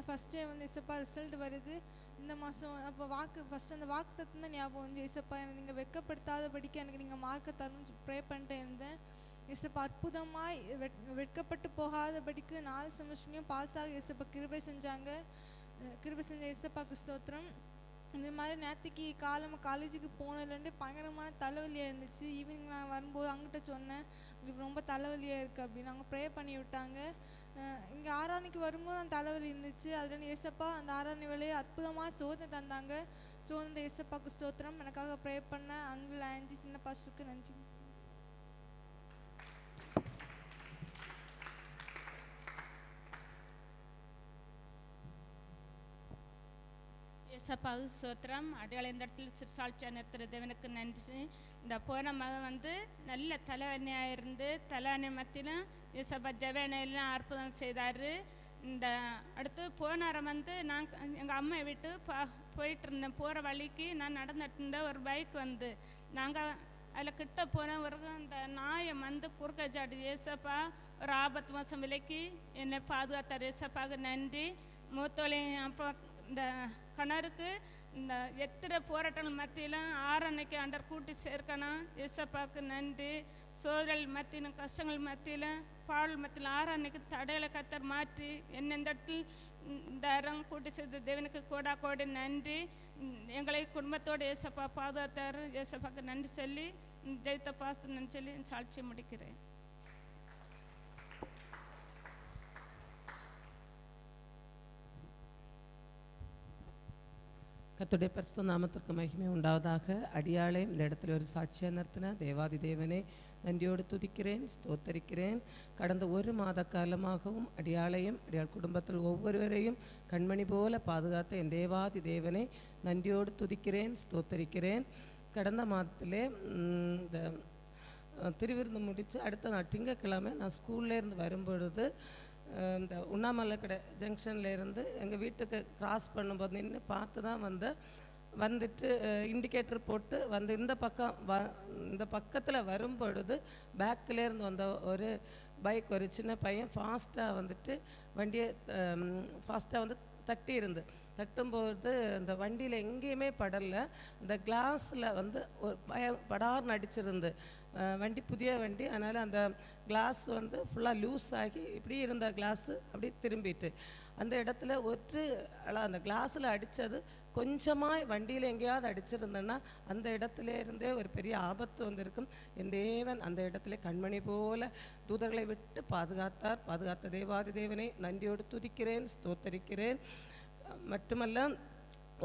ஃபஸ்ட் டே வந்து இசப்பா ரிசல்ட் வருது. இந்த மாதம் அப்போ வாக்கு ஃபஸ்ட் அந்த வாக்கு தான் ஞாபகம் வந்து இசப்பா எனக்கு நீங்கள் வெட்கப்படுத்தாதபடிக்கு எனக்கு நீங்கள் மார்க்கை தரணும்னு ப்ரே பண்ணிட்டு இருந்தேன். இசப்பா அற்புதமாய் வெட் வெட்கப்பட்டு போகாதபடிக்கு நாலு செமஸ்டர்லையும் பாஸ் ஆக இசப்பா கிருபை செஞ்சாங்க. கிருபை செஞ்ச இசப்பா கிறிஸ்தோத்திரம் இந்த மாதிரி நேற்றுக்கு காலமாக காலேஜுக்கு போனதுலேருந்து பயங்கரமான தலைவலியாக இருந்துச்சு. ஈவினிங் நான் வரும்போது அங்கிட்ட சொன்னேன் இப்போ ரொம்ப தலைவலியாக இருக்குது அப்படின்னு. அவங்க ப்ரே பண்ணி விட்டாங்க. இங்கே ஆராதனைக்கு வரும்போது அந்த தலைவலி இருந்துச்சு. அதுலேருந்து ஏசப்பா அந்த ஆராதனை வேலையை அற்புதமாக சோதனை தந்தாங்க. ஸோ அந்த ஏசப்பாக்கு ஸ்தோத்திரம். எனக்காக ப்ரே பண்ண அங்கிள் ஆஞ்சி சின்ன பாஸ்டருக்கு நன்றி. சப்பாவு சோத்திரம் அடையாள இந்த இடத்துல சிறுசாட்சியா நிறுத்துற தேவனுக்கு நன்றி. இந்த போன மகன் வந்து நல்ல தலைவனியாக இருந்து தலைவணி மத்தியிலும் ஏசப்பா ஜவேனையெல்லாம் அற்புதம் செய்தார். இந்த அடுத்து போனாரம் வந்து நான் எங்கள் அம்மா வீட்டு பா போயிட்டு இருந்தேன். போகிற வழிக்கு நான் நடந்துட்டு இருந்த ஒரு பைக் வந்து. நாங்கள் அதில் கிட்ட போன ஒரு அந்த நாயை வந்து குறுக்க சாடி ஏசப்பா ஒரு ஆபத்து மாதம் விலைக்கு என்னை பாதுகாத்தார். ஏசப்பாவுக்கு நன்றி. மூத்தோலையும் அப்போ இந்த கணருக்கு இந்த எத்தனை போராட்டங்கள் மத்தியிலும் ஆறன்னைக்கு அண்டர் கூட்டி சேர்க்கணும். யூசப்பாவுக்கு நன்றி. சோதல் மத்தியிலும் கஷ்டங்கள் மத்தியிலும் பாடல் மத்தியில் ஆரணைக்கு தடையில கத்தர் மாற்றி எந்தெந்த இந்த இடத்தில் இந்த இடம் கூட்டி சேர்த்த தேவனுக்கு கோடா கோடி நன்றி. எங்களை குடும்பத்தோடு ஏசப்பா பாதுகாத்தார். ஏசப்பாவுக்கு நன்றி சொல்லி உம், ஜெயித்த பாசம் சொல்லி சாட்சி முடிக்கிறேன். கத்துடைய பரிசுத்த நாமத்திற்கு மகிமை உண்டாவதாக. அடியாளே இந்த இடத்துல ஒரு சாட்சியாக நிறுத்தின. தேவாதி தேவனே நன்றியோடு துதிக்கிறேன் ஸ்தோத்தரிக்கிறேன். கடந்த ஒரு மாத காலமாகவும் அடியாளையும் அடியாள் குடும்பத்தில் ஒவ்வொருவரையும் கண்மணி போல பாதுகாத்த என் தேவாதி தேவனை நன்றியோடு துதிக்கிறேன் ஸ்தோத்தரிக்கிறேன். கடந்த மாதத்திலே இந்த திருவிருந்து முடித்து அடுத்த நாள் திங்கக்கிழமை நான் ஸ்கூல்லேருந்து வரும்பொழுது இந்த உண்ணாமலை கடை ஜங்ஷன்லேருந்து எங்கள் வீட்டுக்கு கிராஸ் பண்ணும்போது நின்று பார்த்து தான் வந்து வந்துட்டு இண்டிகேட்டர் போட்டு வந்து இந்த பக்கம் வ இந்த பக்கத்தில் வரும்பொழுது பேக்கிலேருந்து பேக்கில் இருந்து வந்த ஒரு பைக் ஒரு சின்ன பையன் ஃபாஸ்ட்டாக வந்துட்டு வண்டியை ஃபாஸ்ட்டாக வந்து தட்டி இருந்து தட்டும்போது அந்த வண்டியில் எங்கேயுமே படலை. அந்த கிளாஸில் வந்து ஒரு பய படார்னு அடிச்சிருந்து வண்டி புதிய வண்டி. அதனால் அந்த கிளாஸ் வந்து ஃபுல்லாக லூஸ் ஆகி இப்படி இருந்த கிளாஸு அப்படி திரும்பிட்டு. அந்த இடத்துல ஒற்று அந்த கிளாஸில் அடித்தது கொஞ்சமாக வண்டியில் எங்கேயாவது அடிச்சிருந்தேன்னா அந்த இடத்துல இருந்தே ஒரு பெரிய ஆபத்து வந்திருக்கும். என் தேவன் அந்த இடத்துல கண்மணி போல தூதர்களை விட்டு பாதுகாத்தார். பாதுகாத்த தேவாதி தேவனை நன்றியோடு துதிக்கிறேன் ஸ்தோத்தரிக்கிறேன். மட்டுமல்ல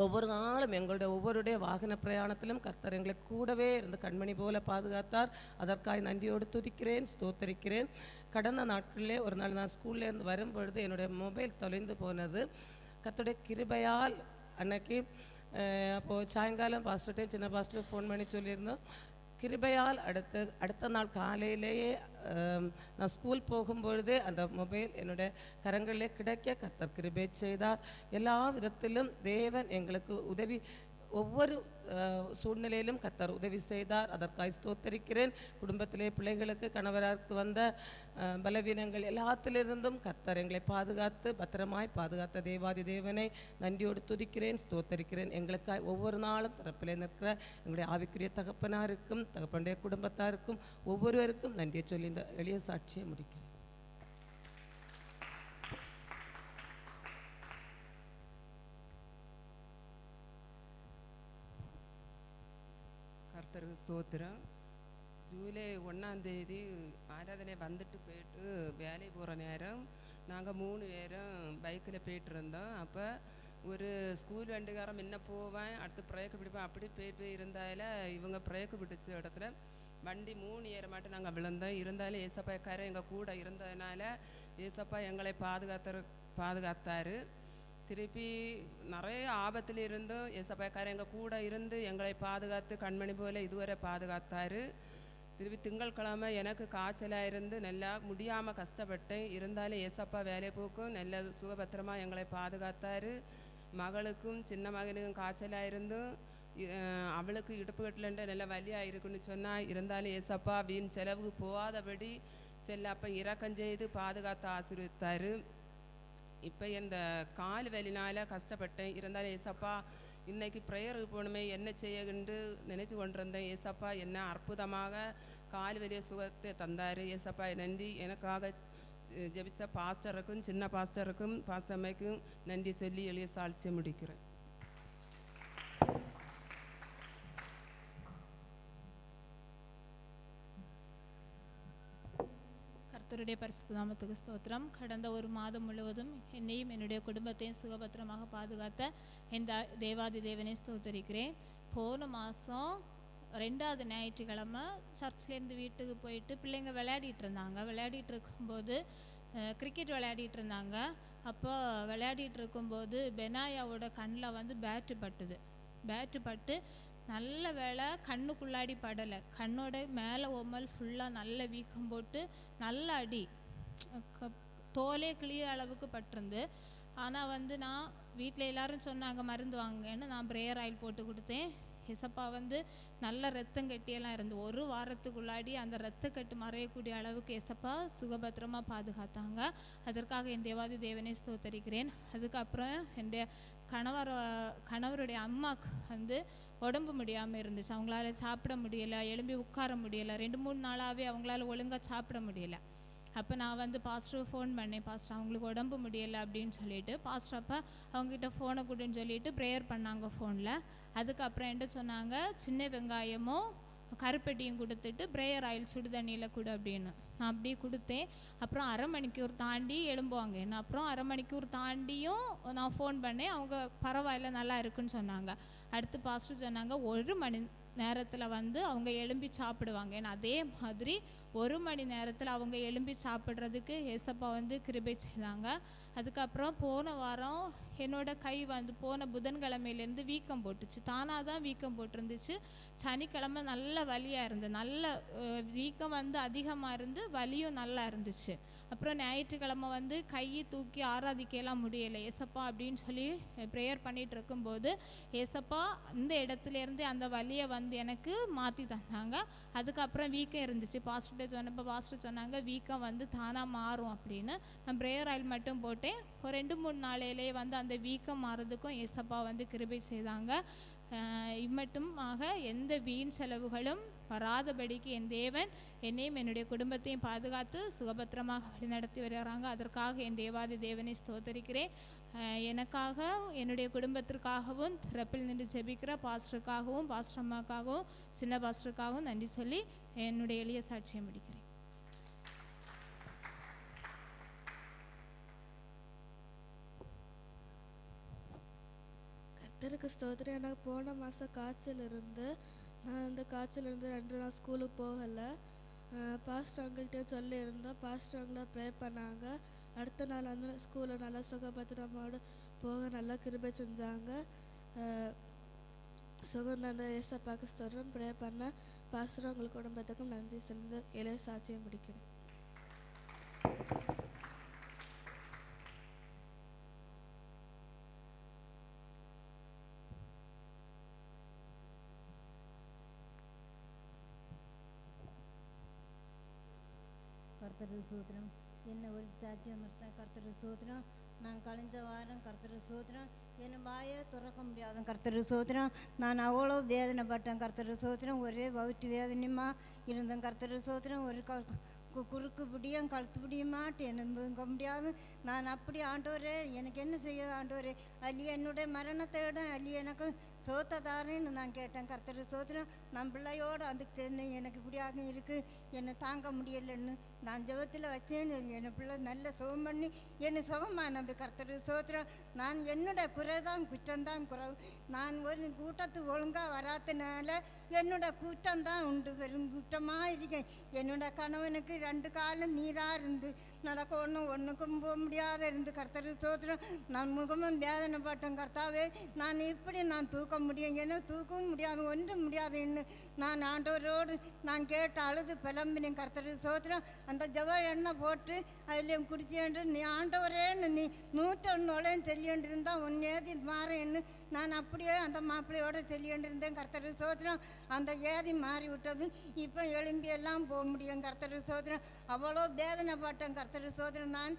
ஒவ்வொரு நாளும் எங்களுடைய ஒவ்வொருடைய வாகன பிரயாணத்திலும் கர்த்தர் எங்களை கூடவே இருந்து கண்மணி போல பாதுகாத்தார். அதற்காக நன்றியோடு துதிக்கிறேன் ஸ்தோத்தரிக்கிறேன். கடந்த நாட்களிலே ஒரு நாள் நான் ஸ்கூல்லேருந்து வரும் பொழுது என்னுடைய மொபைல் தொலைந்து போனது. கர்த்தருடைய கிருபையால் அன்னைக்கு அப்போது சாயங்காலம் பாஸ்டர்கிட்டே சின்ன பாஸ்டர் ஃபோன் பண்ணி சொல்லியிருந்தோம். கிருபையால் அடுத்த அடுத்த நாள் காலையிலேயே நான் ஸ்கூல் போகும்பொழுது அந்த மொபைல் என்னுடைய கரங்களிலே கிடைக்க கர்த்தர் கிருபை செய்தார். எல்லா விதத்திலும் தேவன் எங்களுக்கு உதவி ஒவ்வொரு சூழ்நிலையிலும் கத்தர் உதவி செய்தார். அதற்காக ஸ்தோத்தரிக்கிறேன். குடும்பத்திலே பிள்ளைகளுக்கு கணவராருக்கு வந்த பலவீனங்கள் எல்லாத்திலிருந்தும் கத்தர் எங்களை பாதுகாத்து பத்திரமாய் பாதுகாத்த தேவாதி தேவனை நன்றியோடு துதிக்கிறேன் ஸ்தோத்தரிக்கிறேன். எங்களுக்காய் ஒவ்வொரு நாளும் தரப்பிலே நிற்கிற எங்களுடைய ஆவிக்குரிய தகப்பனாருக்கும் தகப்பனுடைய குடும்பத்தாருக்கும் ஒவ்வொருவருக்கும் நன்றியை சொல்லி இந்த எளிய சாட்சியை முடிக்கிறேன் கர்த்தருக்கு ஸ்தோத்திரம். ஜூலை ஒன்றாம் தேதி ஆராதனை வந்துட்டு போயிட்டு வேலைக்கு போகிற நேரம். நாங்கள் மூணு பேரும் பைக்கில் போயிட்டு இருந்தோம். அப்போ ஒரு ஸ்கூல் வண்டிக்காரன் முன்ன போவேன் அடுத்து பிரேக்கு பிடிப்பேன். அப்படி போயிட்டு இருந்தால இவங்க பிரேக்கு பிடிச்ச இடத்துல வண்டி மூணு ஏற மாட்டு நாங்கள் விழுந்தோம். இருந்தாலும் ஏசப்பா கரை எங்கள் கூட இருந்ததுனால ஏசப்பா எங்களை பாதுகாத்த பாதுகாத்தாரு. திருப்பி நிறைய ஆபத்தில் இருந்தும் ஏசப்பாக்காரர் எங்கள் கூட இருந்து எங்களை பாதுகாத்து கண்மணி போல இதுவரை பாதுகாத்தாரு. திருப்பி திங்கட்கிழமை எனக்கு காய்ச்சலாக இருந்து நல்லா முடியாமல் கஷ்டப்பட்டேன். இருந்தாலும் ஏசப்பா வேலை போக்கும் நல்ல சுகபத்திரமாக எங்களை பாதுகாத்தாரு. மகளுக்கும் சின்ன மகனுக்கும் காய்ச்சலாக இருந்தும் அவளுக்கு இடுப்பு கட்டலன்ற நல்ல வலியாக இருக்குன்னு சொன்னால் இருந்தாலும் ஏசப்பா வீண் செலவுக்கு போகாதபடி செல்லப்ப இறக்கம் செய்து பாதுகாத்து ஆசீர்வித்தார். இப்போ இந்த கால் வலினால கஷ்டப்பட்டேன். இருந்தாலும் ஏசப்பா இன்னைக்கு ப்ரேயருக்கு போகணுமே என்ன செய்யண்டு நினச்சி கொண்டிருந்தேன். ஏசப்பா என்ன அற்புதமாக கால் வலிய சுகத்தை தந்தார். ஏசப்பா நன்றி. எனக்காக அஹ், ஜெபித்த பாஸ்டருக்கும் சின்ன பாஸ்டருக்கும் பாஸ்டம்மைக்கும் நன்றி சொல்லி எளிய சாட்சியை முடிக்கிறேன். கர்த்தருடைய பரிசுத்த நாமத்துக்கு ஸ்தோத்திரம். கடந்த ஒரு மாதம் முழுவதும் என்னையும் என்னுடைய குடும்பத்தையும் சுகபத்திரமாக பாதுகாத்த இந்த தேவாதி தேவனை ஸ்தோத்தரிக்கிறேன். போன மாதம் ரெண்டாவது ஞாயிற்றுக்கிழமை சர்ச்லேருந்து வீட்டுக்கு போயிட்டு பிள்ளைங்க விளையாடிட்டு இருந்தாங்க. விளையாடிட்டு இருக்கும்போது கிரிக்கெட் விளையாடிட்டு இருந்தாங்க. அப்போ விளையாடிட்டு இருக்கும்போது பெனாயாவோட கண்ணில் வந்து பேட்டு பட்டுது. பேட்டு பட்டு நல்ல வேளை கண்ணுக்குள்ளாடி படலை. கண்ணோட மேலே ஒம்மல் ஃபுல்லாக நல்ல வீக்கம் போட்டு நல்ல அடி. க- தோலே கிளிய அளவுக்கு பட்டிருந்து. ஆனால் வந்து நான் வீட்டில் எல்லாரும் சொன்னாங்க மருந்து வாங்குங்கன்னு நான் ப்ரேயர் ஆயில் போட்டு கொடுத்தேன். இசப்பா வந்து நல்ல ரத்தம் கட்டியெல்லாம் இருந்து ஒரு வாரத்துக்குள்ளாடி அந்த ரத்தக்கட்டு மறையக்கூடிய அளவுக்கு எசப்பா சுகபத்திரமாக பாதுகாத்தாங்க. அதற்காக என் தேவாதி தேவனை ஸ்தோத்தரிக்கிறேன். அதுக்கப்புறம் என்னுடைய கணவர் கணவருடைய அம்மாக்கு வந்து உடம்பு முடியாமல் இருந்துச்சு. அவங்களால சாப்பிட முடியலை எழும்பி உட்கார முடியலை. ரெண்டு மூணு நாளாகவே அவங்களால ஒழுங்காக சாப்பிட முடியலை. அப்போ நான் வந்து பாஸ்டருக்கு ஃபோன் பண்ணேன். பாஸ்டர் அவங்களுக்கு உடம்பு முடியலை அப்படின்னு சொல்லிட்டு பாஸ்டர் அப்போ அவங்ககிட்ட ஃபோனை கொடுன்னு சொல்லிட்டு ப்ரேயர் பண்ணாங்க ஃபோனில் அதுக்கப்புறம் என்ன சொன்னாங்க? சின்ன வெங்காயமும் கருப்பெட்டியும் கொடுத்துட்டு ப்ரேயர் ஆயில் சுடுதண்ணியில் கொடு அப்படின்னு. நான் அப்படியே கொடுத்தேன். அப்புறம் அரை மணிக்கூர் தாண்டி எழும்புவாங்க. என்ன அப்புறம் அரை மணிக்கூர் தாண்டியும் நான் ஃபோன் பண்ணேன். அவங்க பரவாயில்ல நல்லா இருக்குன்னு சொன்னாங்க. அடுத்து பாஸ்டர் சொன்னாங்க ஒரு மணி நேரத்தில் வந்து அவங்க எழும்பி சாப்பிடுவாங்க. ஏன்னா அதே மாதிரி ஒரு மணி நேரத்தில் அவங்க எழும்பி சாப்பிட்றதுக்கு ஏசப்பா வந்து கிருபை செய்தாங்க. அதுக்கப்புறம் போன வாரம் என்னோட கை வந்து போன புதன்கிழமையிலேருந்து வீக்கம் போட்டுச்சு. தானாக தான் வீக்கம் போட்டிருந்துச்சு. சனிக்கிழமை நல்ல வலியாக இருந்தது நல்ல வீக்கம் வந்து அதிகமாக இருந்து வலியும் நல்லா இருந்துச்சு. அப்புறம் ஞாயிற்றுக்கிழமை வந்து கையை தூக்கி ஆராதிக்கலாம் முடியலை. ஏசப்பா அப்படின்னு சொல்லி ப்ரேயர் பண்ணிகிட்டு இருக்கும்போது ஏசப்பா இந்த இடத்துலேருந்து அந்த வழியை வந்து எனக்கு மாற்றி தந்தாங்க. அதுக்கப்புறம் வீக்கம் இருந்துச்சு. பாஸ்டர்கிட்ட சொன்னப்போ பாஸ்டர் சொன்னாங்க வீக்கம் வந்து தானாக மாறும் அப்படின்னு. நான் ப்ரேயர் ஆயில் மட்டும் போட்டேன். ஒரு ரெண்டு மூணு நாளையிலே வந்து அந்த வீக்கம் மாறுறதுக்கும் ஏசப்பா வந்து கிருபை செய்தாங்க. இம்மட்டும் இம்மட்டுமாக எந்த வீண் செலவுகளும் வராதபடிக்கு என் தேவன் என்னையும் என்னுடைய குடும்பத்தையும் பாதுகாத்து சுகபத்திரமாக வழிநடத்தி வருகிறாங்க. அதற்காக என் தேவாதி தேவனை ஸ்தோத்தரிக்கிறேன். எனக்காக என்னுடைய குடும்பத்திற்காகவும் திறப்பில் நின்று ஜெபிக்கிற பாஸ்டருக்காகவும் பாஸ்டர் அம்மாக்காகவும் சின்ன பாஸ்டருக்காகவும் நன்றி சொல்லி என்னுடைய எளிய சாட்சியை முடிக்கிறேன். கர்த்தருக்கு ஸ்தோத்திரம். எனக்கு போன மாதம் காய்ச்சல் இருந்து நான் அந்த காய்ச்சலிருந்து ரெண்டு நாள் ஸ்கூலுக்கு போகலை. பாஸ்டர் அங்கிள்கிட்ட சொல்லியிருந்தோம். பாஸ்டர் அங்கிள ப்ரே பண்ணாங்க. அடுத்த நாள் வந்து ஸ்கூலில் நல்லா சுகபத்திரமோடு போக நல்லா கிருபை செஞ்சாங்க. சுகந்தந்த சுகம் ஏசப்பாக்கு ப்ரே பண்ண பாஸ்டர் உங்களுக்கு குடும்பத்துக்கும் நன்றி சொல்லி இளைய சாட்சியம் முடிக்கிறேன். கர்த்தர் சூத்திரம். என்ன ஒரு சாட்சியம் இருந்தால் கர்த்தர் சூத்திரம். நான் கழிஞ்ச வாரம் கர்த்தர் சூத்திரம். என் வாயை திறக்க முடியாத கர்த்தர் சூத்திரம். நான் அவ்வளோ வேதனைப்பட்டேன் கர்த்தர் சூத்திரம். ஒரே வயிற்று வேதனையுமா இருந்தேன் கர்த்தர் சூத்திரம். ஒரு க குறுக்கு பிடியும் கழுத்து பிடியுமாட்டு என்னங்க முடியாது. நான் அப்படி ஆண்டோரே எனக்கு என்ன செய்ய ஆண்டோரே அல்லி என்னுடைய மரணத்தை விட அல்லி எனக்கு சோத்ததாரேன்னு நான் கேட்டேன். கர்த்தர் சோத்திரம் நான் பிள்ளையோடு அதுக்கு தெரியும் எனக்கு இப்படியாக இருக்குது என்னை தாங்க முடியலைன்னு நான் ஜபத்தில் வச்சேன்னு என் பிள்ளை நல்ல சுகம் பண்ணி என்னை சுகமானது கர்த்தர் சோத்திரம் நான் என்னோட குறைதான் குற்றம்தான் குறவு நான் ஒரு கூட்டத்துக்கு ஒழுங்காக வராதனால என்னோட குற்றம்தான் உண்டு. வெறும் குற்றமாக இருக்கேன். என்னோட கணவனுக்கு ரெண்டு காலம் நீராக இருந்து நடக்கணும் ஒன்றும் ஒன்றுக்கும் போக முடியாத இருந்து கர்த்தர் சோத்திரம். நான் முகமும் வேதனைப்பட்டேன் கர்த்தாவே. நான் இப்படி நான் தூக்க முடியும். ஏன்னா தூக்கவும் முடியாது ஒன்றும் முடியாதுன்னு நான் ஆண்டவரோடு நான் கேட்டு அழுது பிளம்பினேன் கர்த்தர் சோத்திரம் அந்த ஜவ எண்ணெய் போட்டு அதில் குடிச்சேன் நீ ஆண்டவரேன்னு நீ நூற்றொன்னோடையும் சொல்லியிருந்தா உன் ஏதி மாறேன்னு நான் அப்படியே அந்த மாப்பிள்ளையோடு சொல்லியிருந்தேன் கர்த்தர் சோத்திரம். அந்த ஏதி மாறி விட்டது இப்போ எழும்பி எல்லாம் போக முடியும் கர்த்தர் சோத்திரம். அவ்வளோ வேதனை வேதனைப்பட்டேன் கர்த்தர் சோத்திரம் நான்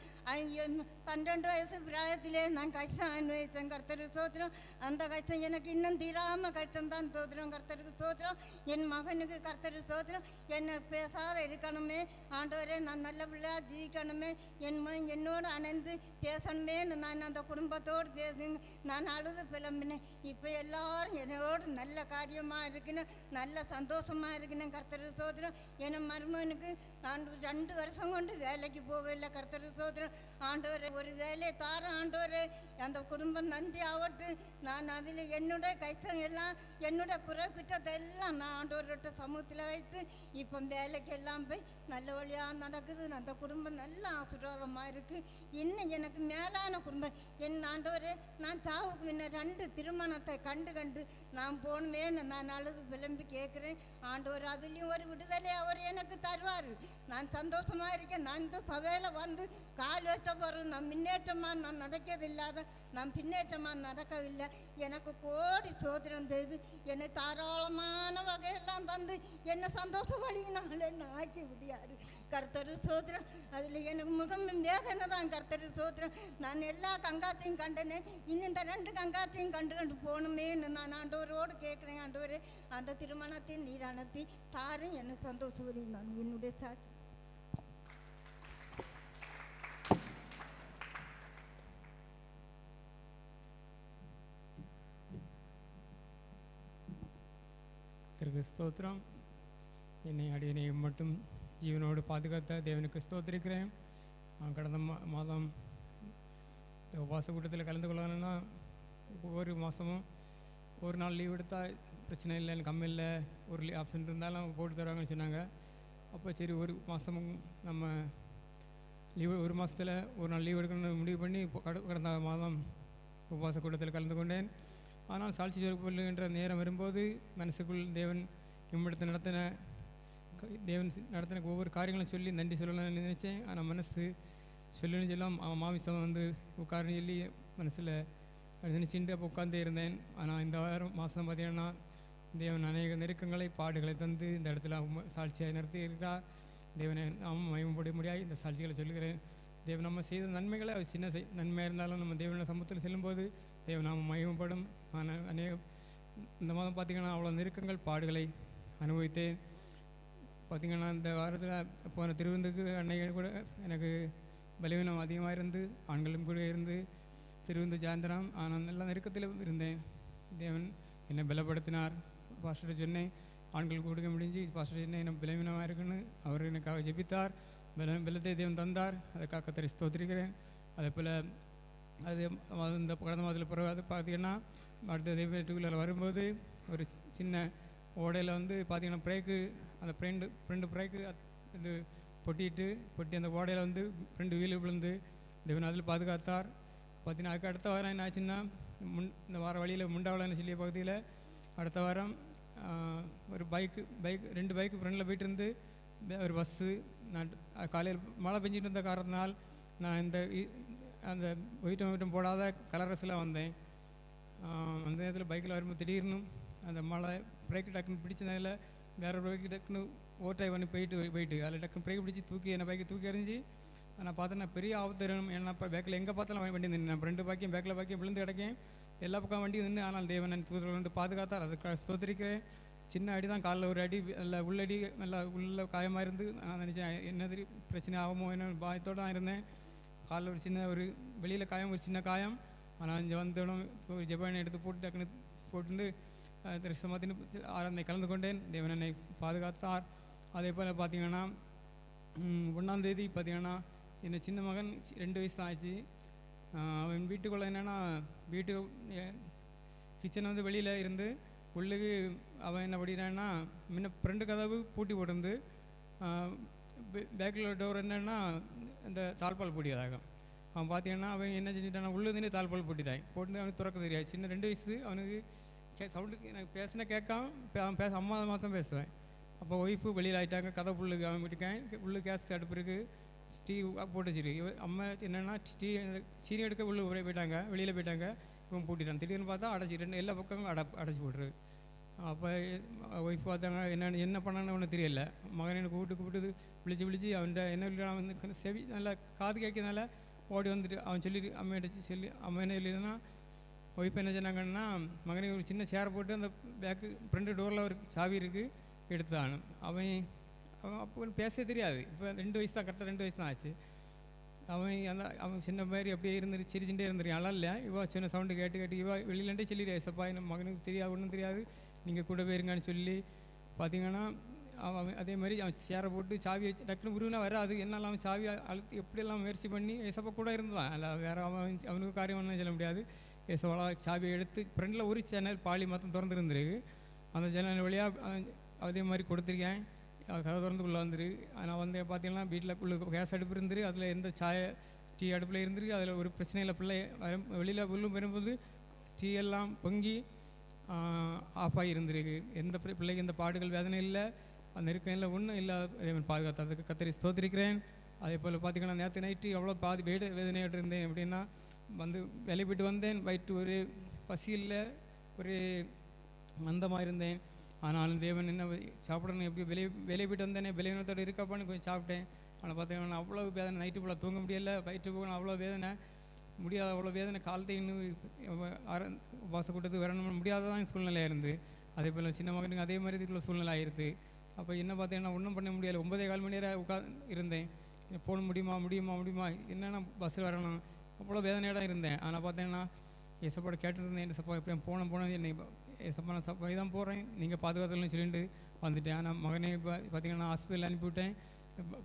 பன்னெண்டு வயசு பிராயத்திலே நான் கஷ்டம் அனுபவித்தேன் கர்த்தர் சோத்திரம். அந்த கஷ்டம் எனக்கு இன்னும் தீராமல் கஷ்டம் தான் சோத்திரம் கர்த்தருக்கு சோத்திரம். என் மகனுக்கு கர்த்தர் சோதனம் என்னை பேசாத இருக்கணுமே ஆண்டவரே நான் நல்ல பிள்ளையாக ஜீவிக்கணுமே என் என்னோடு அணைந்து பேசணுமே நான் அந்த குடும்பத்தோடு பேசுங்க நான் அழுது பிளம்பினேன் இப்போ எல்லாரும் என்னோடு நல்ல காரியமாக இருக்குன்னு நல்ல சந்தோஷமாக இருக்குன்னு கர்த்தர் சோதனம். என் மருமகனுக்கு ஆண்டு ரெண்டு வருஷம் கொண்டு வேலைக்கு போகவில்லை. கர்த்தர் சோத்திரம் ஆண்டவர் ஒரு வேலையை தார ஆண்டவர். அந்த குடும்பம் நன்றி ஆகட்டு நான் அதில் என்னோட கஷ்டம் எல்லாம் என்னோட குறைக்குற்றத்தை எல்லாம் நான் ஆண்டவர்கிட்ட சமூகத்தில் வைத்து இப்போ வேலைக்கு எல்லாம் போய் நல்ல வழியாக நடக்குது. அந்த குடும்பம் நல்ல ஆசீர்வாதமாக இருக்குது இன்னும் எனக்கு மேலான குடும்பம். என் ஆண்டவரே நான் சாவுக்கு முன்ன ரெண்டு திருமணத்தை கண்டு கண்டு நான் போகணுமேன்னு நான் அழுது விளம்பி கேட்குறேன். ஆண்டவர் அதுலேயும் ஒரு விடுதலை அவர் எனக்கு தருவார். நான் சந்தோஷமாக இருக்கேன் நான் இந்த சபையில் வந்து கால் வச்ச பிறகு நான் முன்னேற்றமாக நான் நடக்கவில்லாத நான் பின்னேற்றமாக நடக்கவில்லை. எனக்கு கோடி சோதனம் செய்து என்னை தாராளமான வகையெல்லாம் தந்து என்னை சந்தோஷ வழியினால என்னை ஆக்கி விடியாரு கர்த்தரு சோதரம் அதில் எனக்கு முகம் வேதனை தான் கர்த்தரு சோதரம் நான் எல்லா கங்காத்தையும் கண்டனே. இன்னும் இந்த ரெண்டு கங்காத்தையும் கண்டு கண்டு போகணுமேன்னு நான் ஆண்டவரோடு கேட்குறேன் ஆண்டவர். அந்த திருமணத்தை நீர் அனுப்பி தாரும் என்னை சந்தோஷவதி நான் என்னுடைய சாட்சி. கர்த்தருக்கு ஸ்தோத்திரம். என்னை அடியனை மட்டும் ஜீவனோடு பாதுகாத்த தேவனுக்கு ஸ்தோத்திருக்கிறேன். நான் கடந்த மா மாதம் உபவாச கூட்டத்தில் கலந்து கொள்ளணும்னா ஒவ்வொரு மாதமும் ஒரு நாள் லீவ் எடுத்தால் பிரச்சனை இல்லை எனக்கு கம்மி இல்லை ஒரு லீவ் ஆப்ஷன் இருந்தாலும் போட்டு தருவாங்கன்னு சொன்னாங்க. அப்போ சரி ஒரு மாதமும் நம்ம லீவு ஒரு மாதத்தில் ஒரு நாள் லீவ் எடுக்கணும்னு முடிவு பண்ணி கட- கடந்த மாதம் உபவாச கூட்டத்தில் கலந்து கொண்டேன். ஆனால் சாட்சி சொல்லுகின்ற நேரம் வரும்போது மனசுக்குள் தேவன் இம்மிடத்தை நடத்தின தேவன் நடத்தின ஒவ்வொரு காரியங்களும் சொல்லி நன்றி சொல்லலாம்னு நினச்சேன். ஆனால் மனசு சொல்லுன்னு சொல்லாம் அவன் மாமிசம் வந்து உட்காருன்னு சொல்லி மனசில் நினச்சிட்டு அப்போ உட்காந்தே இருந்தேன். ஆனால் இந்த வாரம் மாதம் பார்த்தீங்கன்னா தேவன் அநேக நெருக்கங்களை பாடுகளை தந்து இந்த இடத்துல சாட்சியாக நடத்தி இருக்கிறார். தேவனை நாம் மயமப்பட முடியாது இந்த சாட்சிகளை சொல்லுகிறேன். தேவன் நம்ம செய்த நன்மைகளை அது சின்ன செய் நன்மையாக இருந்தாலும் நம்ம தேவன சமூகத்தில் செல்லும்போது தேவன் நாம் மயமப்படும் ஆனால் அநேக இந்த மாதம் பார்த்திங்கன்னா அவ்வளோ நெருக்கங்கள் பாடுகளை அனுபவித்தேன். பார்த்திங்கன்னா இந்த வாரத்தில் போன திருவிந்துக்கு அன்னைக்கு கூட எனக்கு பலவீனம் அதிகமாக இருந்து ஆண்களும் கூட இருந்து திருவிந்து சாயந்தரம் ஆனால் நல்ல நெருக்கத்தில் இருந்தேன். தேவன் என்னை பலப்படுத்தினார். பாஸ்டர் சொன்னேன் ஆண்கள் கொடுக்க முடிஞ்சு பாஸ்டர் சொன்னேன் என்ன பலவீனமாக இருக்குன்னு. அவர் எனக்காக ஜெபித்தார். பல பலத்தை தேவன் தந்தார். அதுக்காக கத்தரி ஸ்தோத்திருக்கிறேன். அதே போல் அது இந்த கடந்த மாதத்தில் பிறகு அது பார்த்தீங்கன்னா அடுத்த தெய்வ டூ வரும்போது ஒரு சின்ன ஓடையில் வந்து பார்த்தீங்கன்னா பிரேக்கு அந்த ஃப்ரெண்டு ஃப்ரெண்டு பிரேக்கு இது பொட்டிட்டு பொட்டி அந்த ஓடையில் வந்து ஃப்ரெண்டு வீலு விழுந்து தேவன் அதில் பாதுகாத்தார். பார்த்தீங்கன்னா அதுக்கு அடுத்த வாரம் என்ன ஆச்சுன்னா முன் இந்த வார வழியில் முண்டாவளன்னு சொல்லிய பகுதியில் அடுத்த வாரம் ஒரு பைக்கு பைக் ரெண்டு பைக்கு ஃப்ரெண்டில் போயிட்டு இருந்து ஒரு பஸ்ஸு நான் காலையில் மழை பெஞ்சிட்டு இருந்த காரணத்தினால் நான் இந்த அந்த வீட்டம் வீட்டம் போடாத கலர் வந்தேன். அந்த நேரத்தில் பைக்கில் வரும்போது திடீர்னு அந்த மழை பிரேக் டக்குன்னு பிடிச்சதுனால வேற ஒரு பைக்கு டக்குன்னு ஓட்டை பண்ணி போயிட்டு போயிட்டு. அதில் டக்குன்னு பிரேக் பிடிச்சி தூக்கி என்ன பைக்கை தூக்கி எறிஞ்சு நான் பார்த்தேன் நான் பெரிய ஆபத்து வரும் ஏன்னா இப்போ பேக்கில் எங்கே பார்த்தாலும் வண்டி நின்று நான் ரெண்டு பாக்கியும் பேக்கில் பாக்கியும் விழுந்து கிடக்கேன். எல்லா பக்கம் வண்டி நின்று ஆனால் தேவன் நான் தூதர்கள் வந்து பாதுகாத்தார். அதுக்காக சோதரிக்கிறேன் சின்ன அடி தான் காலில் ஒரு அடி நல்ல உள்ளடி நல்லா உள்ள காயமாக இருந்து நான் நினச்சேன் என்னது பிரச்சனை ஆகுமோ என்ன பாயத்தோடு தான் இருந்தேன். காலில் ஒரு சின்ன ஒரு வெளியில் காயம் ஒரு சின்ன காயம். ஆனால் இங்கே வந்தோடனே ஒரு ஜப்பானை எடுத்து போட்டு டக்குன்னு போட்டு திருஷ்டமத்தின் ஆராதனை கலந்து கொண்டேன். தேவன் என்னை பாதுகாத்தார். அதே போல் பார்த்தீங்கன்னா ஒன்றாந்தேதி பார்த்தீங்கன்னா என் சின்ன மகன் ரெண்டு வயசு தான் ஆச்சு அவன் வீட்டுக்குள்ளே என்னென்னா வீட்டு கிச்சன் வந்து வெளியில் இருந்து உள்ளுக்கு அவன் என்ன பண்ணிட்டான்னா முன்ன ஃப்ரெண்டு கதவு பூட்டி போட்டிருந்து பேக்கில் டோர் என்னென்னா இந்த தாழ்பால் பூட்டியதாகும் அவன் பார்த்தீங்கன்னா அவன் என்ன செஞ்சுட்டானா உள்ளே நின்று தாழ்பால் பூட்டிட்டான். போட்டு அவனுக்கு திறக்க தெரியாது. சின்ன ரெண்டு வயசு அவனுக்கு கே சவுண்டுக்கு எனக்கு பேசின கேட்காம அவன் பேச அம்மா மாதம் பேசுவேன். அப்போ ஒய்ஃபு வெளியில் ஆகிட்டாங்க கதை புல்லுக்கு அவன் விட்டுக்கேன் உள்ளு கேஸ் அடுப்பு இருக்குது டீ போட்டு வச்சிருக்கு அம்மா என்னென்னா டீ சீனி எடுக்க உள்ளே போய் போயிட்டாங்க வெளியில் போயிட்டாங்க. இவன் பூட்டிட்டான். திடீர்னு பார்த்தா அடைச்சி ரெண்டு எல்லா பக்கமும் அட அடைச்சி போட்டுரு. அப்போ ஒய்ஃப் பார்த்தாங்க என்ன என்ன பண்ணான்னு ஒன்றும் தெரியல. மகனை எனக்கு கூப்பிட்டு கூப்பிட்டு விழிச்சு விழிச்சு அவன்கிட்ட என்ன இல்லை செவி நல்லா காது கேட்கறதுனால ஓடி வந்துட்டு அவன் சொல்லி அம்மையிட்ட சொல்லி அம்மா என்ன இல்லைன்னா ஒய்ஃப் என்ன சொன்னாங்கன்னா மகனுக்கு ஒரு சின்ன சேரை போட்டு அந்த பேக்கு ஃப்ரண்ட் டோரில் ஒரு சாவி இருக்குது எடுத்தான் அவன் அவன் அப்போ பேச தெரியாது. இப்போ ரெண்டு வயசு தான் கரெக்டாக ரெண்டு வயசு தான் ஆச்சு. அவன் அந்த அவன் சின்ன மாதிரி அப்படியே இருந்து சிரிச்சுட்டே இருந்திருக்கான் அழல இவ்வா சின்ன சவுண்டு கேட்டு கேட்டு இவ வெளியிலண்டே சொல்லிடு சப்பா என் மகனுக்கு தெரியாது ஒன்றும் தெரியாது. நீங்கள் கூட போயிருங்கன்னு சொல்லி பார்த்தீங்கன்னா அவன் அவன் அதே மாதிரி அவன் சேரை போட்டு சாவி வச்சு டக்குனு உருவினா வராது. என்னால் அவன் சாவி அழுத்து எப்படியெல்லாம் முயற்சி பண்ணி ஏசப்பா கூட இருந்தான் அல்ல வேற அவன் அவனுக்கு காரியம் ஒன்றும் சொல்ல முடியாது. ஏசப்பா சாவியை எடுத்து ஃப்ரெண்டில் ஒரு சேனல் பாலி மாத்தம் திறந்துருந்துருக்கு அந்த சேனல் வழியாக அதே மாதிரி கொடுத்துருக்கேன். கதை திறந்து உள்ளே வந்துரு. நான் வந்து பார்த்தீங்கன்னா வீட்டில் உள்ள கேஸ் அடுப்பு இருந்துரு. அதில் எந்த சாய டீ அடுப்பில் இருந்துருக்கு அதில் ஒரு பிரச்சனையில் பிள்ளை வரும் வெளியில் உள்ளும் வரும்போது டீ எல்லாம் பொங்கி ஆஃப் ஆகி இருந்திருக்கு எந்த பிள்ளை- பிள்ளைக்கு எந்த பாடுகள் வேதனை இல்லை அந்த நெருக்கம் இல்லை ஒன்றும் இல்லை. பாதுகாத்து பாதுகாத்ததுக்கு கத்தரி ஸ்தோத்திரிக்கிறேன். அதே போல் பார்த்தீங்கன்னா நேற்று நைட்டு எவ்வளோ பாதி வேடு வேதனையோடு இருந்தேன். அப்படின்னா வந்து வேலை போயிட்டு வந்தேன். வயிற்று ஒரு பசியில் ஒரு மந்தமாக இருந்தேன். ஆனாலும் தேவன் என்ன சாப்பிடணும் எப்படி வெளியே வெளியே போயிட்டு வந்தேனே வெளியினத்தோடு இருக்காப்பான்னு கொஞ்சம் சாப்பிட்டேன். ஆனால் பார்த்தீங்கன்னா அவ்வளோ வேதனை நைட்டு ஃபுல்லாக தூங்க முடியலை. வயிற்று போகணும் அவ்வளோ வேதனை. முடியாத அவ்வளோ வேதனை. காலத்தை இன்னும் அர வாச கூட்டத்துக்கு வரணும் முடியாததான் சூழ்நிலையாக இருந்து. அதே போல் சின்ன மகனுக்கு அதே மாதிரி இதுக்குள்ள சூழ்நிலை ஆயிடுது அப்போ என்ன பார்த்தீங்கன்னா ஒன்றும் பண்ண முடியலை. ஒன்பதே கால் மணி நேரம் உட்கா இருந்தேன். போக முடியுமா முடியுமா முடியுமா? என்னென்ன பஸ்ஸில் வரணும்? அவ்வளோ வேதனையோட இருந்தேன். ஆனால் பார்த்தீங்கன்னா எசப்பாட கேட்டுருந்தேன் எசப்பா இப்போ போன போனது என்னை எசப்பா நான் சப்பா தான் போகிறேன் நீங்கள் பாதுகாத்துலன்னு சொல்லிட்டு வந்துட்டேன். ஆனால் மகனே இப்போ பார்த்தீங்கன்னா ஹாஸ்பிட்டல் அனுப்பிவிட்டேன்.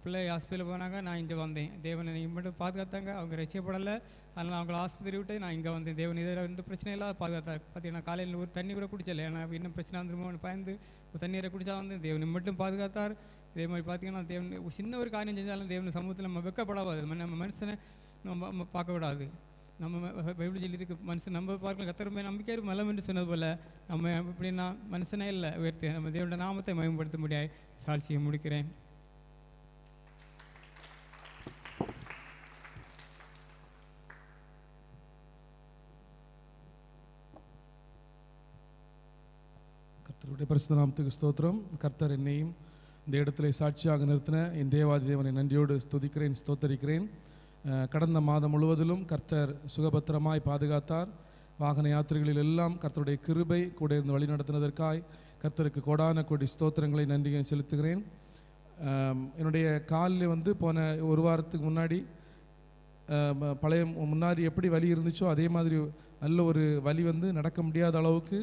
பிள்ளை ஹாஸ்பிட்டலில் போனாங்க நான் இங்கே வந்தேன். தேவனை நீங்கள் மட்டும் பாதுகாத்தாங்க. அவங்க ரசிக்கப்படலை அதனால் அவங்கள ஆஸ்பத்திரி விட்டு நான் இங்கே வந்தேன். தேவன் இதில் எந்த பிரச்சனையும் இல்லாத பாதுகாத்தார் பார்த்தீங்கன்னா காலையில் ஒரு தண்ணி கூட குடிச்சல. ஏன்னா இன்னும் பிரச்சனை வந்துருமோன்னு பயந்து ஒரு தண்ணீரை குடிச்சா வந்து தேவனை மட்டும் பாதுகாத்தார். இதே மாதிரி பார்த்தீங்கன்னா தேவன் ஒரு சின்ன ஒரு காரியம் செஞ்சாலும் தேவன் சமூகத்தில் நம்ம வெக்கப்படாது நம்ம மனுஷனை நம்ம நம்ம பார்க்க விடாது நம்ம பைபிள் சொல்லியிருக்கு மனுஷன் நம்ம பார்க்கலாம் கத்தருமே நம்பிக்கை மலம் என்று சொன்னது போல நம்ம எப்படின்னா மனுஷனே இல்லை உயர்த்தி நம்ம தேவனுடைய நாமத்தை மயம்படுத்த முடியாது சாட்சியை முடிக்கிறேன். கர்த்தருடைய பரிசுத்த நாமத்துக்கு ஸ்தோத்திரம். கர்த்தர் என்னையும் இந்த இடத்துல சாட்சியாக நிறுத்தின என் தேவாதி தேவனை நன்றியோடு ஸ்துதிக்கிறேன் ஸ்தோத்தரிக்கிறேன். கடந்த மாதம் முழுவதிலும் கர்த்தர் சுகபத்திரமாய் பாதுகாத்தார். வாகன யாத்திரைகளில் எல்லாம் கர்த்தருடைய கிருபை கூட இருந்து வழிநடத்தினதற்காய் கர்த்தருக்கு கோடான கோடி ஸ்தோத்திரங்களை நன்றியை செலுத்துகிறேன். என்னுடைய காலில் வந்து போன ஒரு வாரத்துக்கு முன்னாடி பழைய முன்னாடி எப்படி வலி இருந்துச்சோ அதே மாதிரி நல்ல ஒரு வலி வந்து நடக்க முடியாத அளவுக்கு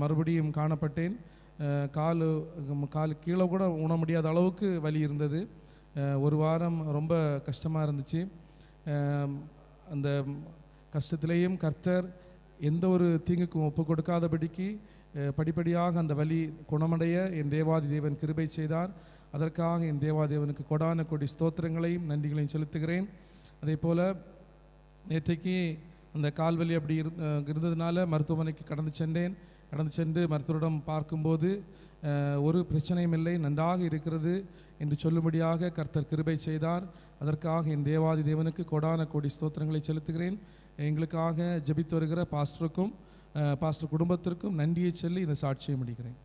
மறுபடியும் காணப்பட்டேன். கால் கால் கீழே கூட உண முடியாத அளவுக்கு வலி இருந்தது. ஒரு வாரம் ரொம்ப கஷ்டமாக இருந்துச்சு. அந்த கஷ்டத்திலேயும் கர்த்தர் எந்த ஒரு தீங்குக்கும் ஒப்பு கொடுக்காதபடிக்கு படிப்படியாக அந்த வலி குணமடைய என் தேவாதி தேவன் கிருபை செய்தார். அதற்காக என் தேவாதேவனுக்கு கொடான கொடி ஸ்தோத்திரங்களையும் நன்றிகளையும் செலுத்துகிறேன். அதே போல் நேற்றைக்கு அந்த கால்வலி அப்படி இருந்ததுனால மருத்துவமனைக்கு கடந்து சென்றேன். கடந்து சென்று மருத்துவரிடம் பார்க்கும்போது ஒரு பிரச்சனையும் இல்லை நன்றாக இருக்கிறது என்று சொல்லும்படியாக கர்த்தர் கிருபை செய்தார். அதற்காக என் தேவாதி தேவனுக்கு கொடான கோடி ஸ்தோத்திரங்களை செலுத்துகிறேன். எங்களுக்காக ஜெபித்து வருகிற பாஸ்டருக்கும் பாஸ்டர் குடும்பத்திற்கும் நன்றியை சொல்லி இந்த சாட்சியை முடிக்கிறேன்.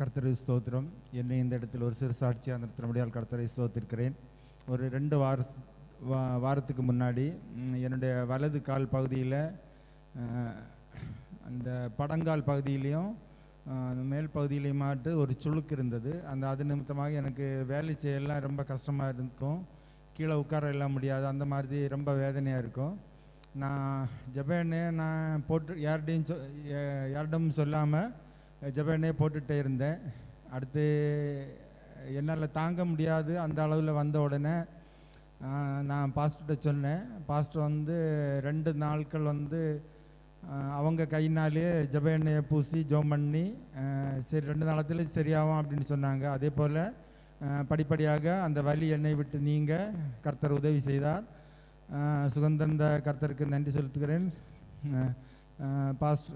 கர்த்தரை ஸ்தோத்திரம். என்னை இந்த இடத்தில் ஒரு சிறு சாட்சியாக நிறுத்தினபடியால் கர்த்தரை ஸ்தோத்திருக்கிறேன். ஒரு ரெண்டு வார வா வாரத்துக்கு முன்னாடி என்னுடைய வலது கால் பகுதியில் அந்த படங்கால் பகுதியிலையும் மேல் பகுதியிலையுமாட்டு ஒரு சுளுக்கு இருந்தது. அந்த அது நிமித்தமாக எனக்கு வேலை செய்யலாம் ரொம்ப கஷ்டமாக இருக்கும். கீழே உட்கார எல்லாம் முடியாது. அந்த மாதிரி ரொம்ப வேதனையாக இருக்கும். நான் ஜப்பானு நான் போட்டு யார்கிட்டையும் சொ யா- சொல்லாமல் ஜபனே போட்டுகிட்டே இருந்தேன். அடுத்து என்னால் தாங்க முடியாது. அந்த அளவில் வந்த உடனே நான் பாஸ்டர்கிட்ட சொன்னேன். பாஸ்டர் வந்து ரெண்டு நாட்கள் வந்து அவங்க கையினாலே ஜெப எண்ணெயை பூசி ஜோம் பண்ணி சரி ரெண்டு நாளத்தில் சரியாகும் அப்படின்னு சொன்னாங்க. அதே போல் படிப்படியாக அந்த வலி எண்ணெய் விட்டு நீங்க கர்த்தர் உதவி செய்தார். சுகந்தந்த கர்த்தருக்கு நன்றி செலுத்துகிறேன். பாஸ்ட்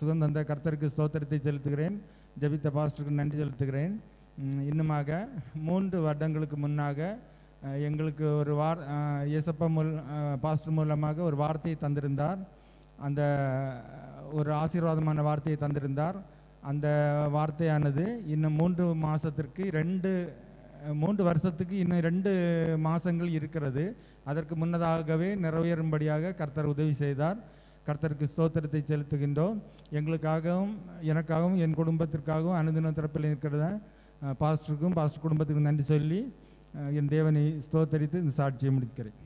சுகந்தந்த கர்த்தருக்கு ஸ்தோத்திரத்தை செலுத்துகிறேன். ஜபித்த பாஸ்டருக்கு நன்றி செலுத்துகிறேன். இன்னுமாக மூன்று வருடங்களுக்கு முன்னாக எங்களுக்கு ஒரு வார் இயேசப்ப இயேசப்பா மூல் பாஸ்டர் மூலமாக ஒரு வார்த்தையை தந்திருந்தார். அந்த ஒரு ஆசீர்வாதமான வார்த்தையை தந்திருந்தார். அந்த வார்த்தையானது இன்னும் மூன்று மாதத்திற்கு ரெண்டு மூன்று வருஷத்துக்கு இன்னும் ரெண்டு மாதங்கள் இருக்கிறது. அதற்கு முன்னதாகவே நிறைவேறும்படியாக கர்த்தர் உதவி செய்தார். கர்த்தருக்கு ஸ்தோத்திரத்தை செலுத்துகின்றோம். எங்களுக்காகவும் எனக்காகவும் என் குடும்பத்திற்காகவும் அனுதின தரப்பில் இருக்கிறத பாஸ்டருக்கும் பாஸ்டர் குடும்பத்துக்கும் நன்றி சொல்லி என் தேவனை ஸ்தோத்தரித்து இந்த சாட்சியை முடிக்கிறேன்.